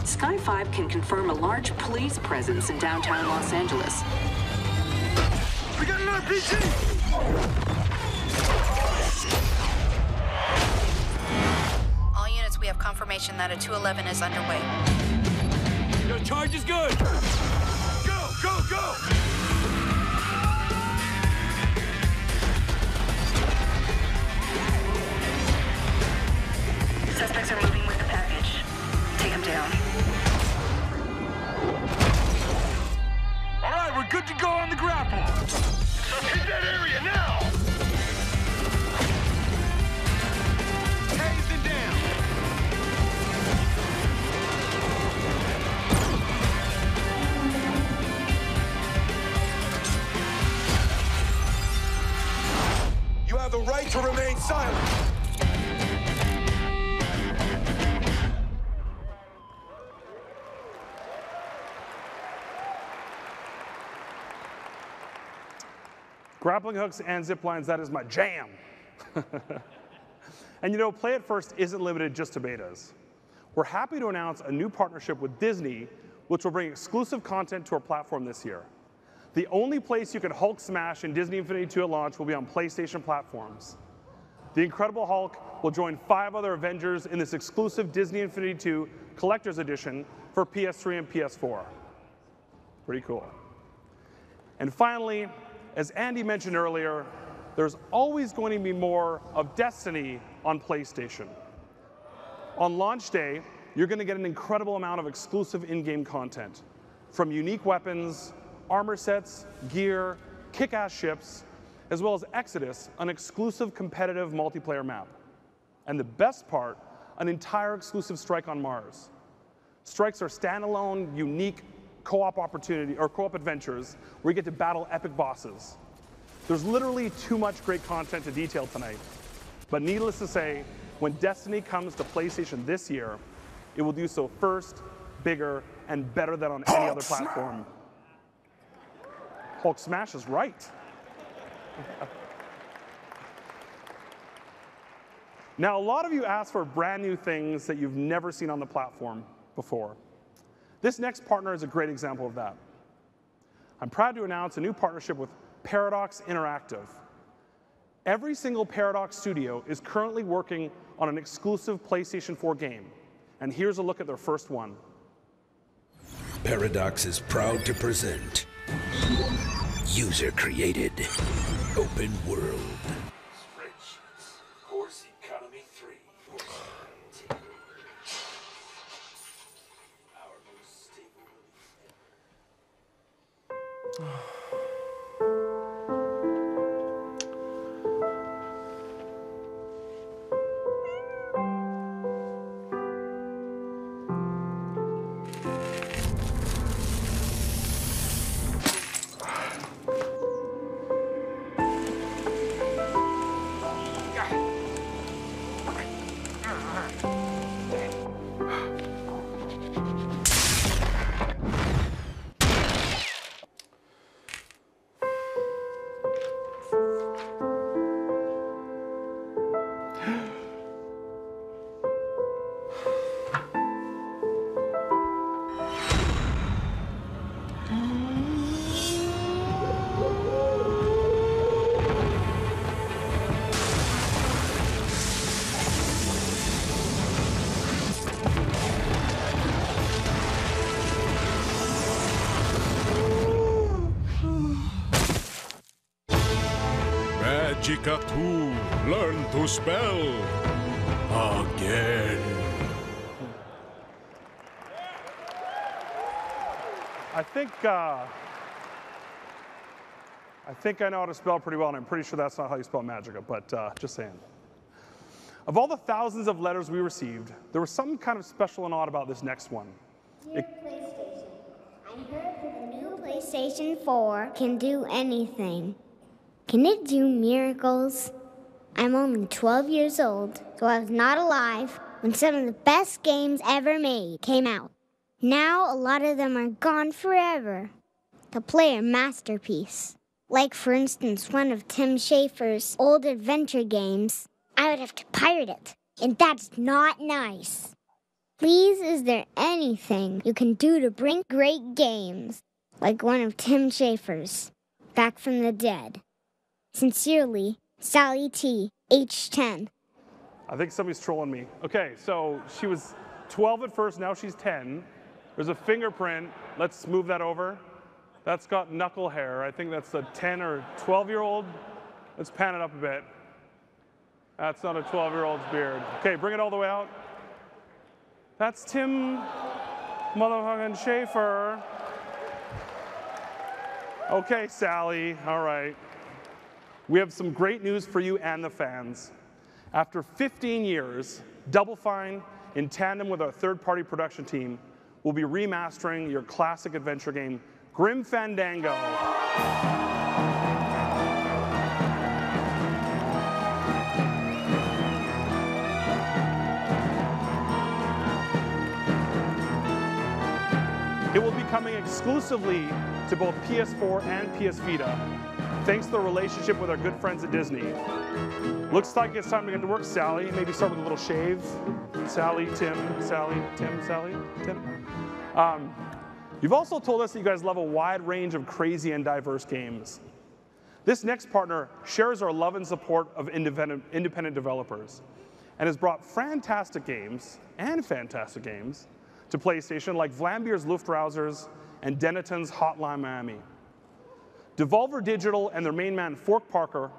Sky 5 can confirm a large police presence in downtown Los Angeles. We got an RPG! All units, we have confirmation that a 211 is underway. Your charge is good! Go, go, go! Suspects are moving with the package. Take them down. Right, we're good to go on the grapple. Hit that area now! Tasing down! You have the right to remain silent. Grappling hooks and zip lines, that is my jam. *laughs* and you know, Play It First isn't limited just to betas. We're happy to announce a new partnership with Disney, which will bring exclusive content to our platform this year. The only place you can Hulk smash in Disney Infinity 2 at launch will be on PlayStation platforms. The Incredible Hulk will join five other Avengers in this exclusive Disney Infinity 2 Collector's Edition for PS3 and PS4. Pretty cool. And finally, as Andy mentioned earlier, there's always going to be more of Destiny on PlayStation. On launch day, you're going to get an incredible amount of exclusive in game content from unique weapons, armor sets, gear, kick ass ships, as well as Exodus, an exclusive competitive multiplayer map. And the best part, an entire exclusive strike on Mars. Strikes are standalone, unique co-op opportunity or co-op adventures where you get to battle epic bosses. There's literally too much great content to detail tonight. But needless to say, when Destiny comes to PlayStation this year, it will do so first, bigger, and better than on any other platform. Hulk Smash is right. *laughs* now, a lot of you ask for brand new things that you've never seen on the platform before. This next partner is a great example of that. I'm proud to announce a new partnership with Paradox Interactive. Every single Paradox studio is currently working on an exclusive PlayStation 4 game. And here's a look at their first one. Paradox is proud to present user created open world. Think I know how to spell pretty well, and I'm pretty sure that's not how you spell Magicka, but uh, just saying. Of all the thousands of letters we received, there was something kind of special and odd about this next one. Dear PlayStation, I heard that the new PlayStation 4 can do anything. Can it do miracles? I'm only 12 years old, so I was not alive when some of the best games ever made came out. Now a lot of them are gone forever. To play a masterpiece. Like, for instance, one of Tim Schafer's old adventure games, I would have to pirate it. And that's not nice. Please, is there anything you can do to bring great games, like one of Tim Schafer's, back from the dead? Sincerely, Sally T, age 10. I think somebody's trolling me. Okay, so she was 12 at first, now she's 10. There's a fingerprint. Let's move that over. That's got knuckle hair. I think that's a 10 or 12 year old. Let's pan it up a bit. That's not a 12 year old's beard. Okay, bring it all the way out. That's Tim motherfucking Schafer. Okay, Sally, all right. We have some great news for you and the fans. After 15 years, Double Fine, in tandem with our third party production team, will be remastering your classic adventure game, Grim Fandango. It will be coming exclusively to both PS4 and PS Vita, thanks to the relationship with our good friends at Disney. Looks like it's time to get to work, Sally. Maybe start with a little shave. Sally, Tim, Sally, Tim, Sally, Tim. Um, you've also told us that you guys love a wide range of crazy and diverse games. This next partner shares our love and support of independent, independent developers and has brought fantastic games and fantastic games to PlayStation like Vlambeer's Luftrausers and Dennaton's Hotline Miami. Devolver Digital and their main man, Fork Parker,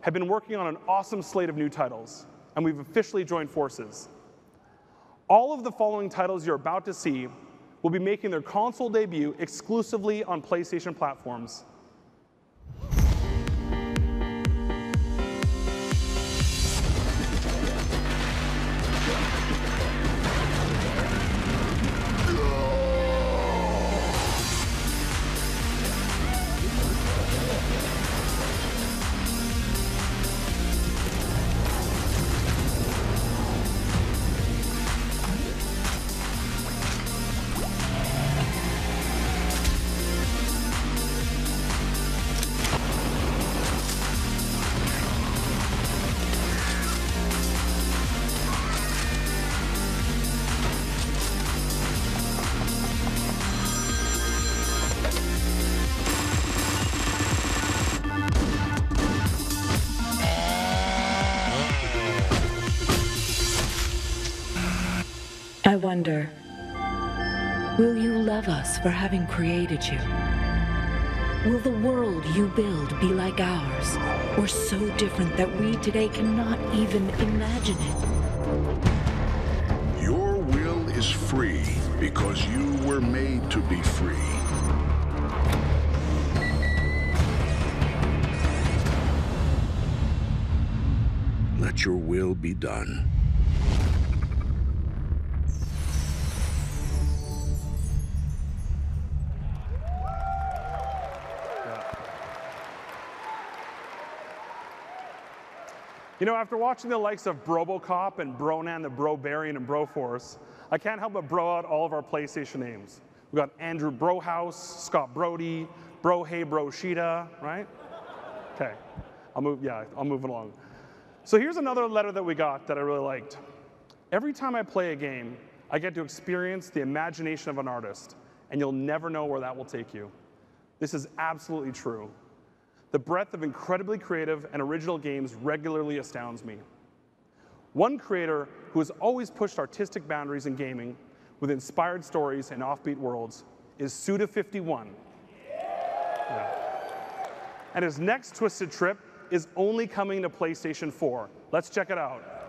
have been working on an awesome slate of new titles, and we've officially joined forces. All of the following titles you're about to see will be making their console debut exclusively on PlayStation platforms. Wonder, will you love us for having created you? Will the world you build be like ours, or so different that we today cannot even imagine it? Your will is free because you were made to be free. Let your will be done. You know, after watching the likes of Brobocop and Bronan the Brobarian and Broforce, I can't help but bro out all of our PlayStation names. We got Andrew Brohouse, Scott Brody, Bro Hey Bro Sheeta, right? Okay, I'll move. Yeah, I'll move along. So here's another letter that we got that I really liked. Every time I play a game, I get to experience the imagination of an artist, and you'll never know where that will take you. This is absolutely true. The breadth of incredibly creative and original games regularly astounds me. One creator who has always pushed artistic boundaries in gaming with inspired stories and offbeat worlds is Suda51. Yeah. And his next Twisted Trip is only coming to PlayStation 4. Let's check it out.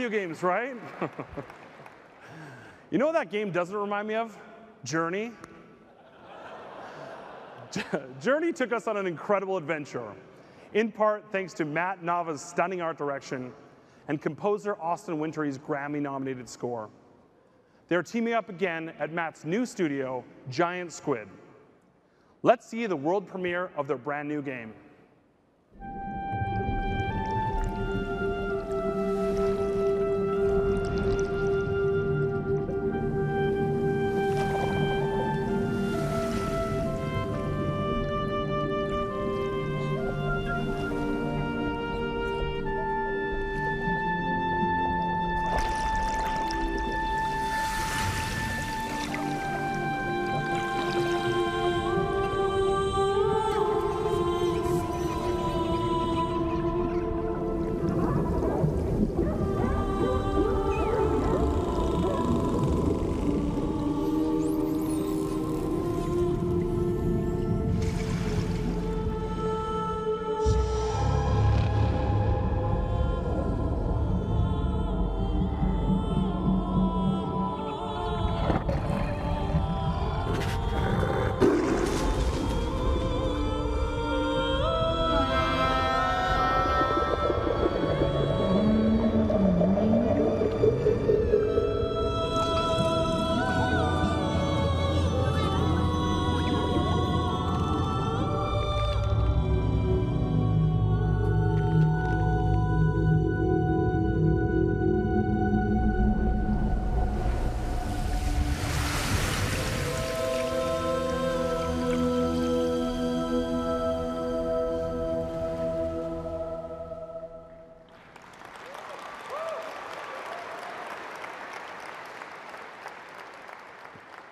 Video games, right? *laughs* you know what that game doesn't remind me of? Journey. *laughs* Journey took us on an incredible adventure, in part thanks to Matt Nava's stunning art direction and composer Austin Wintory's Grammy nominated score. They're teaming up again at Matt's new studio, Giant Squid. Let's see the world premiere of their brand new game.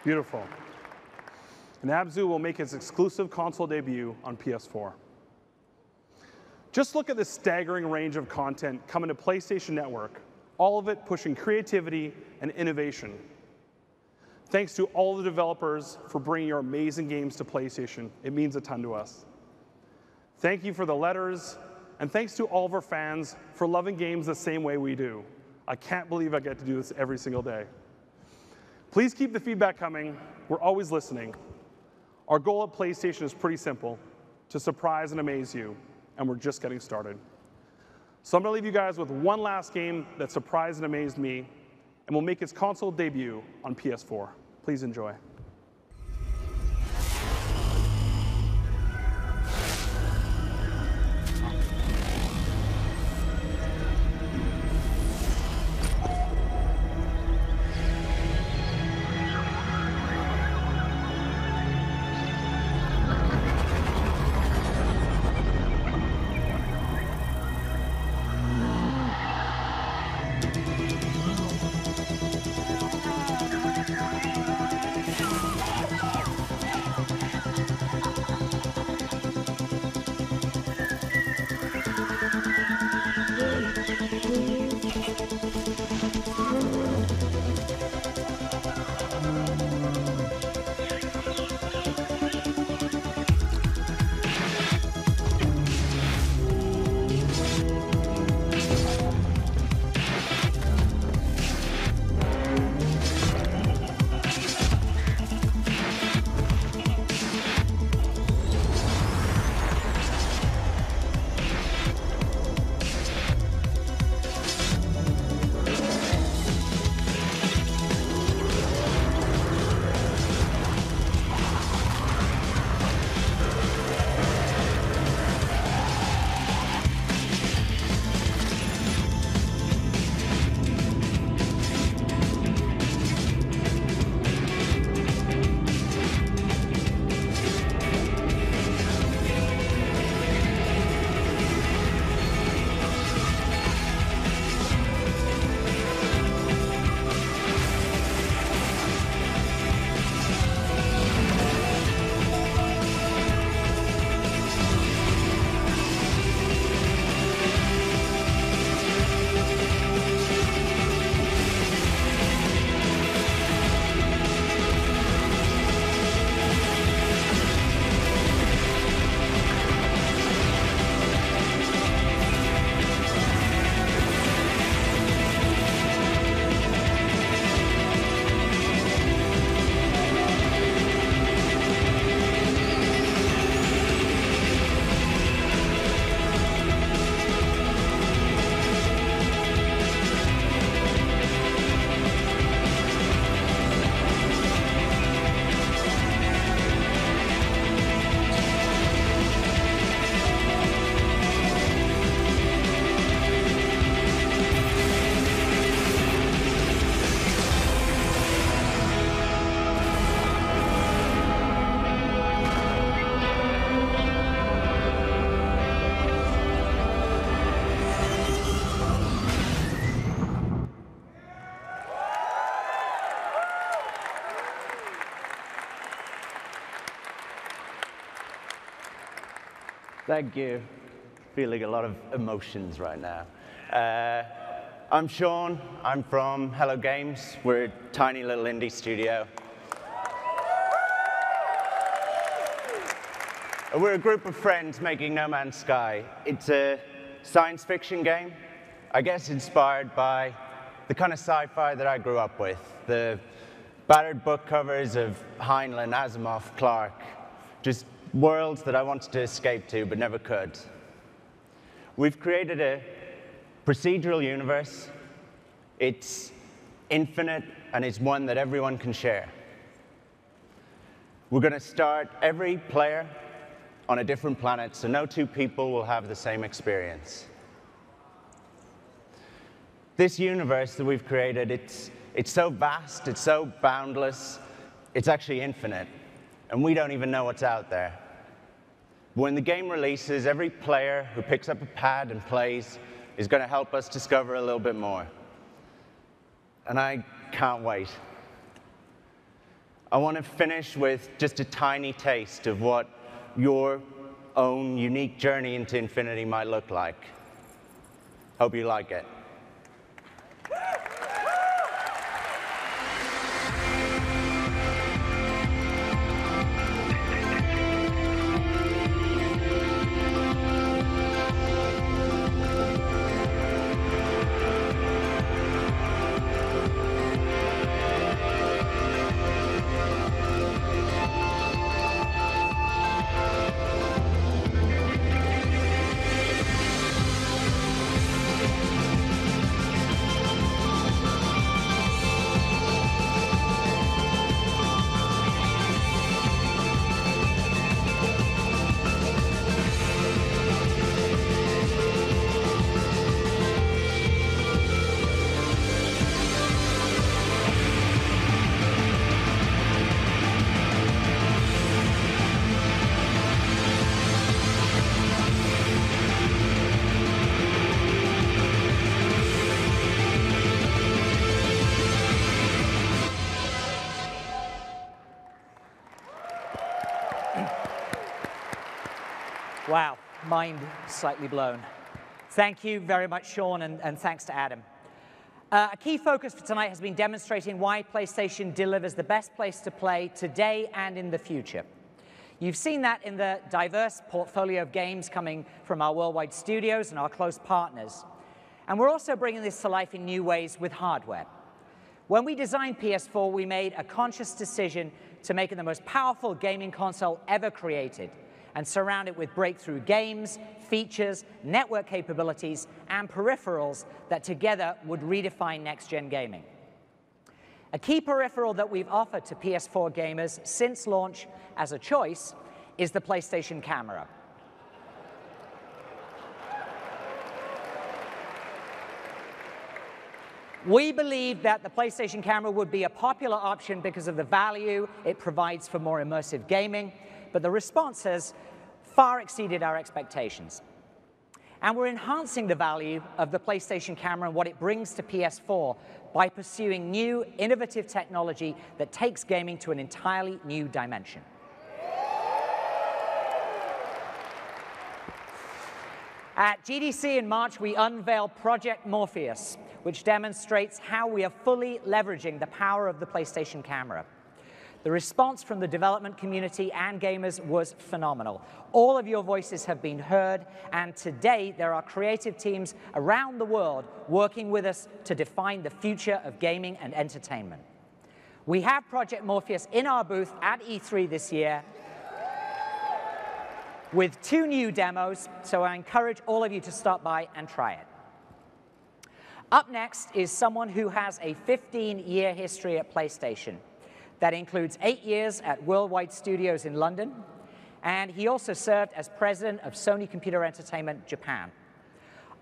Beautiful. And Abzu will make its exclusive console debut on PS4. Just look at this staggering range of content coming to PlayStation Network, all of it pushing creativity and innovation. Thanks to all the developers for bringing your amazing games to PlayStation. It means a ton to us. Thank you for the letters, and thanks to all of our fans for loving games the same way we do. I can't believe I get to do this every single day. Please keep the feedback coming. We're always listening. Our goal at PlayStation is pretty simple to surprise and amaze you, and we're just getting started. So I'm going to leave you guys with one last game that surprised and amazed me, and will make its console debut on PS4. Please enjoy. Thank you. Feeling a lot of emotions right now. Uh, I'm Sean. I'm from Hello Games. We're a tiny little indie studio. We're a group of friends making No Man's Sky. It's a science fiction game, I guess inspired by the kind of sci-fi that I grew up with. The battered book covers of Heinlein, Asimov, Clarke, just worlds that I wanted to escape to but never could. We've created a procedural universe. It's infinite and it's one that everyone can share. We're going to start every player on a different planet, so no two people will have the same experience. This universe that we've created, it's, it's so vast, it's so boundless, it's actually infinite, and we don't even know what's out there. When the game releases, every player who picks up a pad and plays is going to help us discover a little bit more. And I can't wait. I want to finish with just a tiny taste of what your own unique journey into infinity might look like. Hope you like it. Mind slightly blown. Thank you very much, Sean, and, and thanks to Adam. Uh, a key focus for tonight has been demonstrating why PlayStation delivers the best place to play today and in the future. You've seen that in the diverse portfolio of games coming from our worldwide studios and our close partners. And we're also bringing this to life in new ways with hardware. When we designed PS4, we made a conscious decision to make it the most powerful gaming console ever created – and surround it with breakthrough games, features, network capabilities, and peripherals that together would redefine next-gen gaming. A key peripheral that we've offered to PS4 gamers since launch as a choice is the PlayStation Camera. We believe that the PlayStation Camera would be a popular option because of the value it provides for more immersive gaming, but the response far exceeded our expectations. And we're enhancing the value of the PlayStation camera and what it brings to PS4 by pursuing new, innovative technology that takes gaming to an entirely new dimension. At GDC in March, we unveiled Project Morpheus, which demonstrates how we are fully leveraging the power of the PlayStation camera. The response from the development community and gamers was phenomenal. All of your voices have been heard, and today there are creative teams around the world working with us to define the future of gaming and entertainment. We have Project Morpheus in our booth at E3 this year with two new demos, so I encourage all of you to stop by and try it. Up next is someone who has a 15-year history at PlayStation. That includes eight years at Worldwide Studios in London, and he also served as president of Sony Computer Entertainment Japan.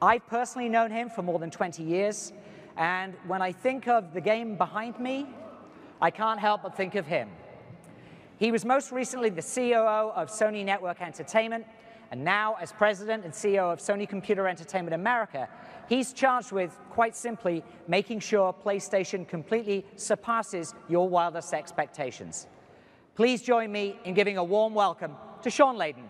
I've personally known him for more than 20 years, and when I think of the game behind me, I can't help but think of him. He was most recently the COO of Sony Network Entertainment, and now as president and CEO of Sony Computer Entertainment America, He's charged with, quite simply, making sure PlayStation completely surpasses your wildest expectations. Please join me in giving a warm welcome to Shawn Layden.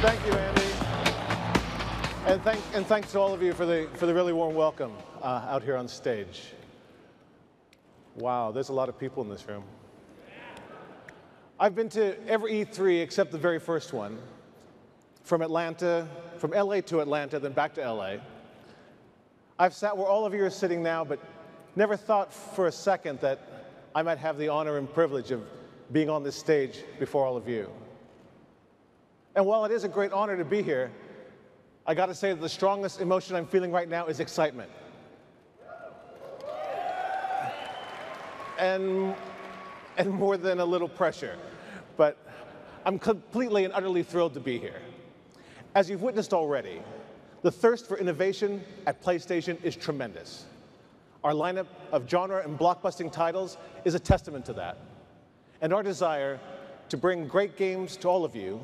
Thank you, Andy. And, thank, and, thanks to all of you for the, for the really warm welcome uh, out here on stage. Wow, there's a lot of people in this room. I've been to every E3 except the very first one, from Atlanta, from LA to Atlanta, then back to LA. I've sat where all of you are sitting now, but never thought for a second that I might have the honor and privilege of being on this stage before all of you. And while it is a great honor to be here, I got to say that the strongest emotion I'm feeling right now is excitement. And, and more than a little pressure. But I'm completely and utterly thrilled to be here. As you've witnessed already, the thirst for innovation at PlayStation is tremendous. Our lineup of genre and blockbusting titles is a testament to that. And our desire to bring great games to all of you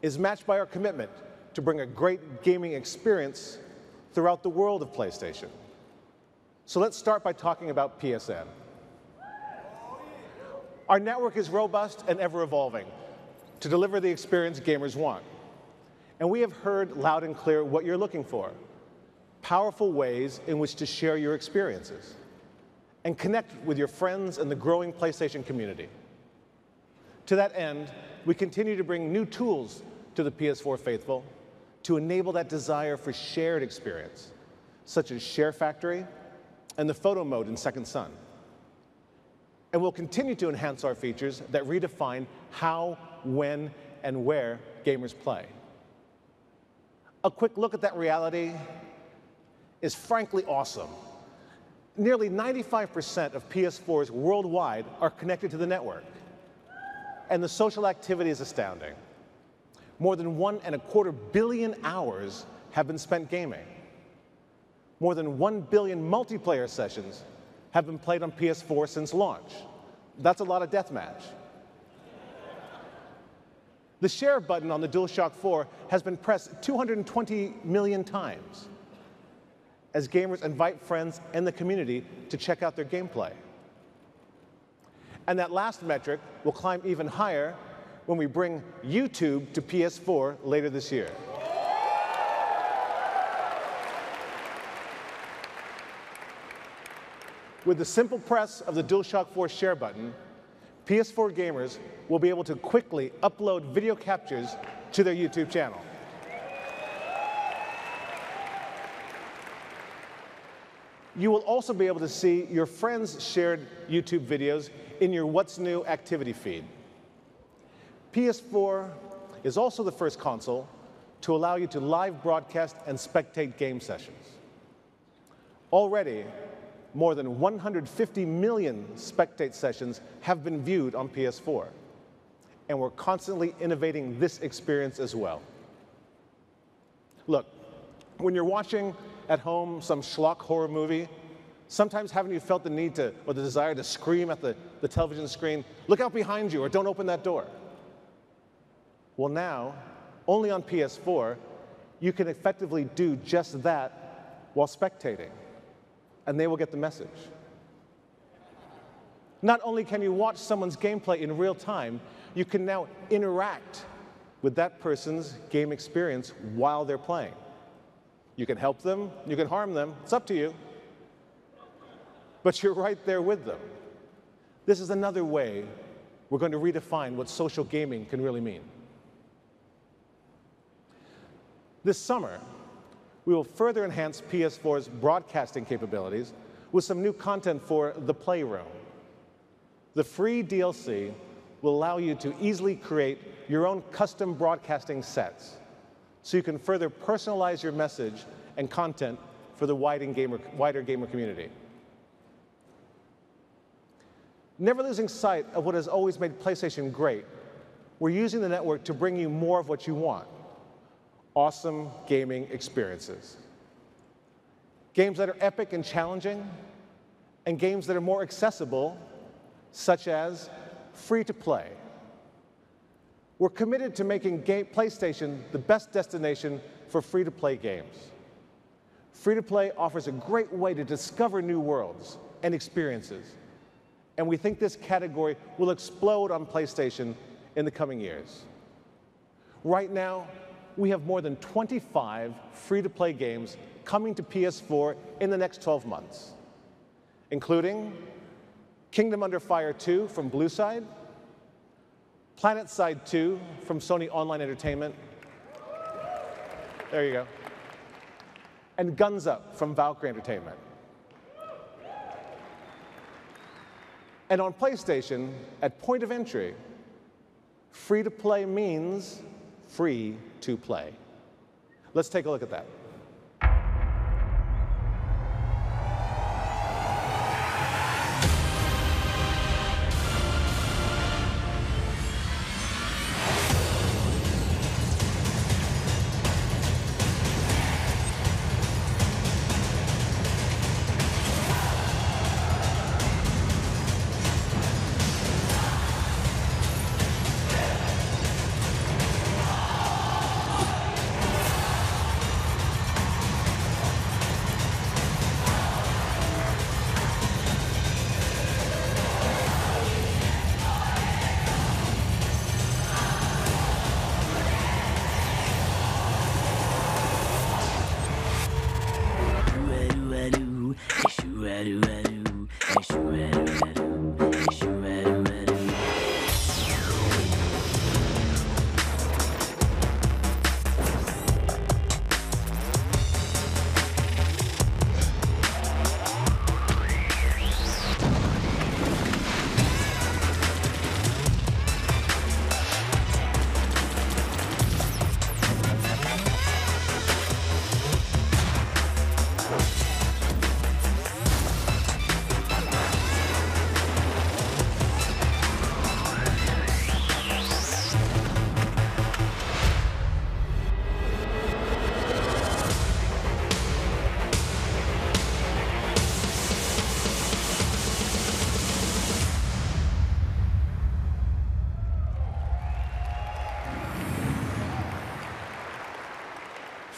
is matched by our commitment to bring a great gaming experience throughout the world of PlayStation. So let's start by talking about PSN. Our network is robust and ever evolving to deliver the experience gamers want. And we have heard loud and clear what you're looking for powerful ways in which to share your experiences and connect with your friends and the growing PlayStation community. To that end, we continue to bring new tools to the PS4 faithful to enable that desire for shared experience, such as Share Factory and the photo mode in Second Son. And we'll continue to enhance our features that redefine how, when, and where gamers play. A quick look at that reality is frankly awesome. Nearly 95% of PS4s worldwide are connected to the network. And the social activity is astounding. More than one and a quarter billion hours have been spent gaming. More than one billion multiplayer sessions have been played on PS4 since launch. That's a lot of deathmatch. The share button on the DualShock 4 has been pressed 220 million times as gamers invite friends and the community to check out their gameplay. And that last metric will climb even higher when we bring YouTube to PS4 later this year. With the simple press of the DualShock 4 share button, PS4 gamers will be able to quickly upload video captures to their YouTube channel. You will also be able to see your friends' shared YouTube videos in your What's New activity feed. PS4 is also the first console to allow you to live broadcast and spectate game sessions. Already, more than 150 million spectate sessions have been viewed on PS4, and we're constantly innovating this experience as well. Look, when you're watching at home some schlock horror movie, sometimes haven't you felt the need to, or the desire to scream at the, the television screen, look out behind you or don't open that door? Well, now, only on PS4, you can effectively do just that while spectating, and they will get the message. Not only can you watch someone's gameplay in real time, you can now interact with that person's game experience while they're playing. You can help them, you can harm them, it's up to you. But you're right there with them. This is another way we're going to redefine what social gaming can really mean. This summer, we will further enhance PS4's broadcasting capabilities with some new content for the Playroom. The free DLC will allow you to easily create your own custom broadcasting sets so you can further personalize your message and content for the wider gamer community. Never losing sight of what has always made PlayStation great, we're using the network to bring you more of what you want awesome gaming experiences. Games that are epic and challenging, and games that are more accessible, such as free to play. We're committed to making game, PlayStation the best destination for free to play games. Free to play offers a great way to discover new worlds and experiences. And we think this category will explode on PlayStation in the coming years. Right now, we have more than 25 free-to-play games coming to PS4 in the next 12 months, including Kingdom Under Fire 2 from Blueside, PlanetSide 2 from Sony Online Entertainment. There you go. And Guns Up from Valkyrie Entertainment. And on PlayStation, at point of entry, free to play means free to play. Let's take a look at that.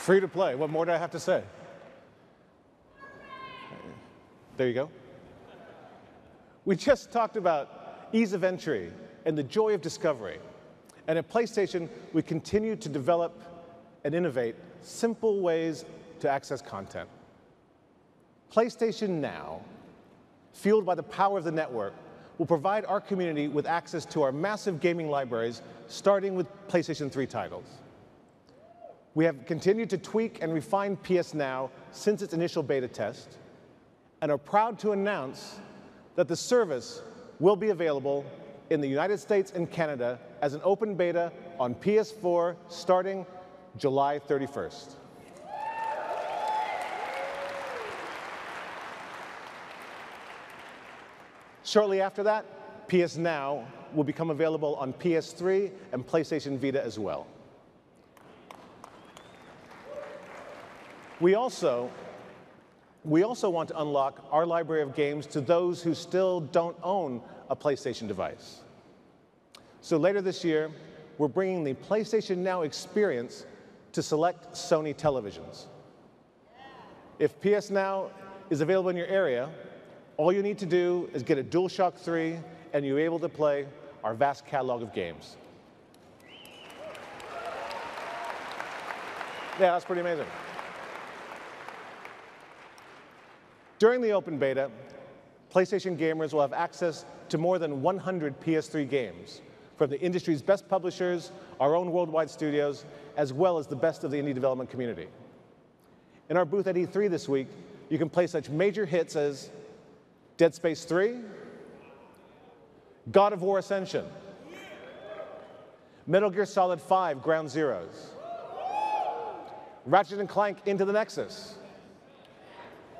Free to play. What more do I have to say? There you go. We just talked about ease of entry and the joy of discovery. And at PlayStation, we continue to develop and innovate simple ways to access content. PlayStation Now, fueled by the power of the network, will provide our community with access to our massive gaming libraries, starting with PlayStation 3 titles. We have continued to tweak and refine PS Now since its initial beta test, and are proud to announce that the service will be available in the United States and Canada as an open beta on PS4 starting July 31st. Shortly after that, PS Now will become available on PS3 and PlayStation Vita as well. We also, we also want to unlock our library of games to those who still don't own a PlayStation device. So later this year, we're bringing the PlayStation Now experience to select Sony televisions. If PS Now is available in your area, all you need to do is get a DualShock 3 and you're able to play our vast catalog of games. Yeah, that's pretty amazing. During the open beta, PlayStation gamers will have access to more than 100 PS3 games from the industry's best publishers, our own worldwide studios, as well as the best of the indie development community. In our booth at E3 this week, you can play such major hits as Dead Space 3, God of War Ascension, Metal Gear Solid 5 Ground Zeroes, Ratchet and Clank Into the Nexus,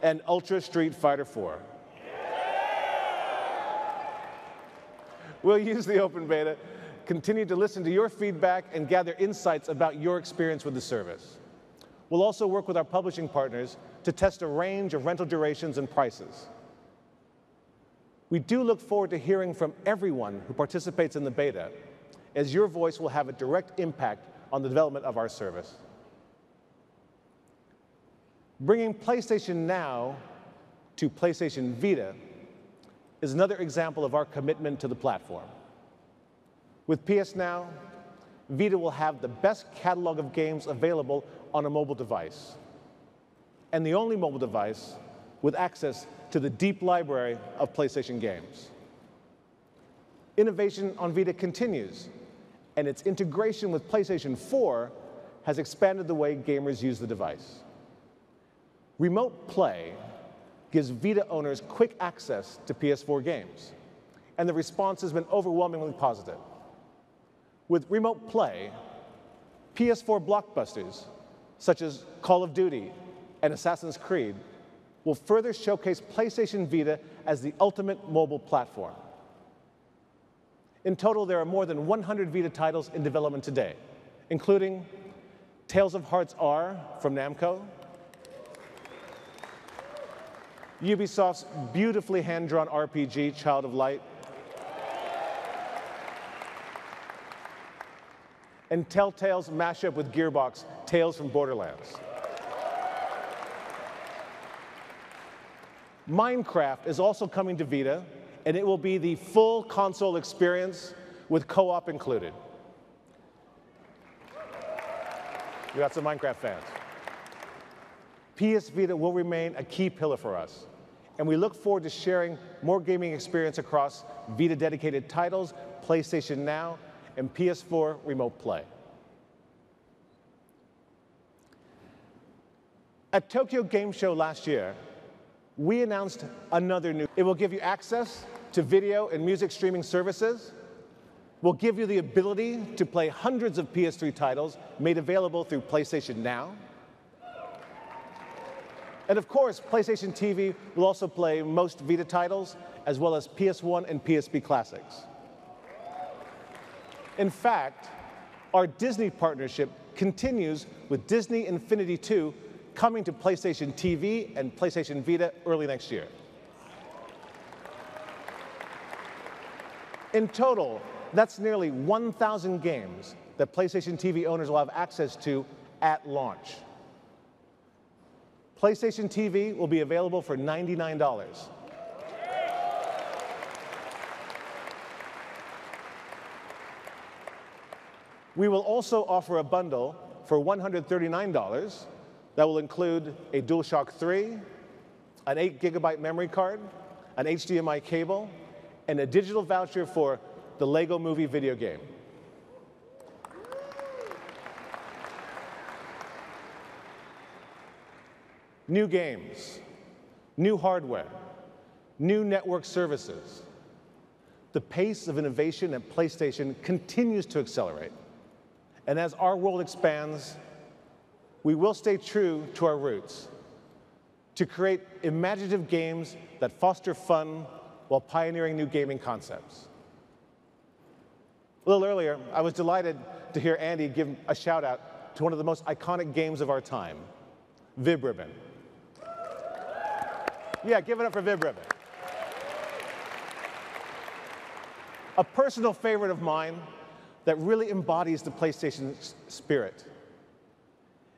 and Ultra Street Fighter 4. We'll use the open beta, continue to listen to your feedback, and gather insights about your experience with the service. We'll also work with our publishing partners to test a range of rental durations and prices. We do look forward to hearing from everyone who participates in the beta, as your voice will have a direct impact on the development of our service. Bringing PlayStation Now to PlayStation Vita is another example of our commitment to the platform. With PS Now, Vita will have the best catalog of games available on a mobile device, and the only mobile device with access to the deep library of PlayStation games. Innovation on Vita continues, and its integration with PlayStation 4 has expanded the way gamers use the device. Remote Play gives Vita owners quick access to PS4 games, and the response has been overwhelmingly positive. With Remote Play, PS4 blockbusters such as Call of Duty and Assassin's Creed will further showcase PlayStation Vita as the ultimate mobile platform. In total, there are more than 100 Vita titles in development today, including Tales of Hearts R from Namco, Ubisoft's beautifully hand-drawn RPG, Child of Light, and Telltale's mashup with Gearbox, Tales from Borderlands. Minecraft is also coming to Vita, and it will be the full console experience with co-op included. We got some Minecraft fans. PS Vita will remain a key pillar for us, and we look forward to sharing more gaming experience across Vita dedicated titles, PlayStation Now, and PS4 Remote Play. At Tokyo Game Show last year, we announced another new. It will give you access to video and music streaming services, will give you the ability to play hundreds of PS3 titles made available through PlayStation Now. And of course, PlayStation TV will also play most Vita titles, as well as PS1 and PSP classics. In fact, our Disney partnership continues with Disney Infinity 2 coming to PlayStation TV and PlayStation Vita early next year. In total, that's nearly 1,000 games that PlayStation TV owners will have access to at launch. PlayStation TV will be available for $99. We will also offer a bundle for $139 that will include a DualShock 3, an 8 gigabyte memory card, an HDMI cable, and a digital voucher for the Lego Movie video game. New games, new hardware, new network services. The pace of innovation at PlayStation continues to accelerate. And as our world expands, we will stay true to our roots to create imaginative games that foster fun while pioneering new gaming concepts. A little earlier, I was delighted to hear Andy give a shout out to one of the most iconic games of our time, Vib Ribbon. Yeah, give it up for Vib Ribbon. A personal favorite of mine that really embodies the PlayStation spirit.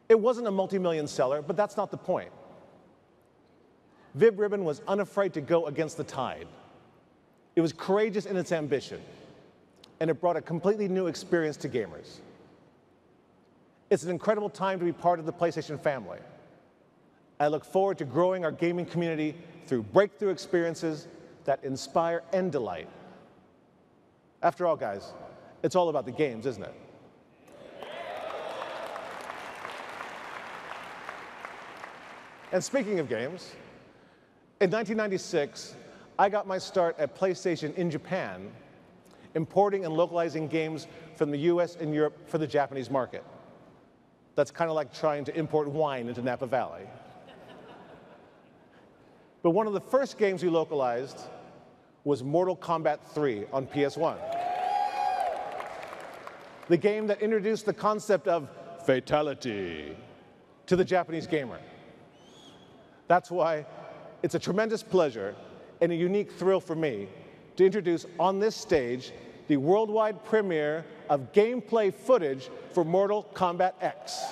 It wasn't a multi-million seller, but that's not the point. Vib Ribbon was unafraid to go against the tide. It was courageous in its ambition, and it brought a completely new experience to gamers. It's an incredible time to be part of the PlayStation family. I look forward to growing our gaming community through breakthrough experiences that inspire and delight. After all, guys, it's all about the games, isn't it? And speaking of games, in 1996, I got my start at PlayStation in Japan, importing and localizing games from the US and Europe for the Japanese market. That's kind of like trying to import wine into Napa Valley. But one of the first games we localized was Mortal Kombat 3 on PS1. The game that introduced the concept of fatality to the Japanese gamer. That's why it's a tremendous pleasure and a unique thrill for me to introduce on this stage the worldwide premiere of gameplay footage for Mortal Kombat X.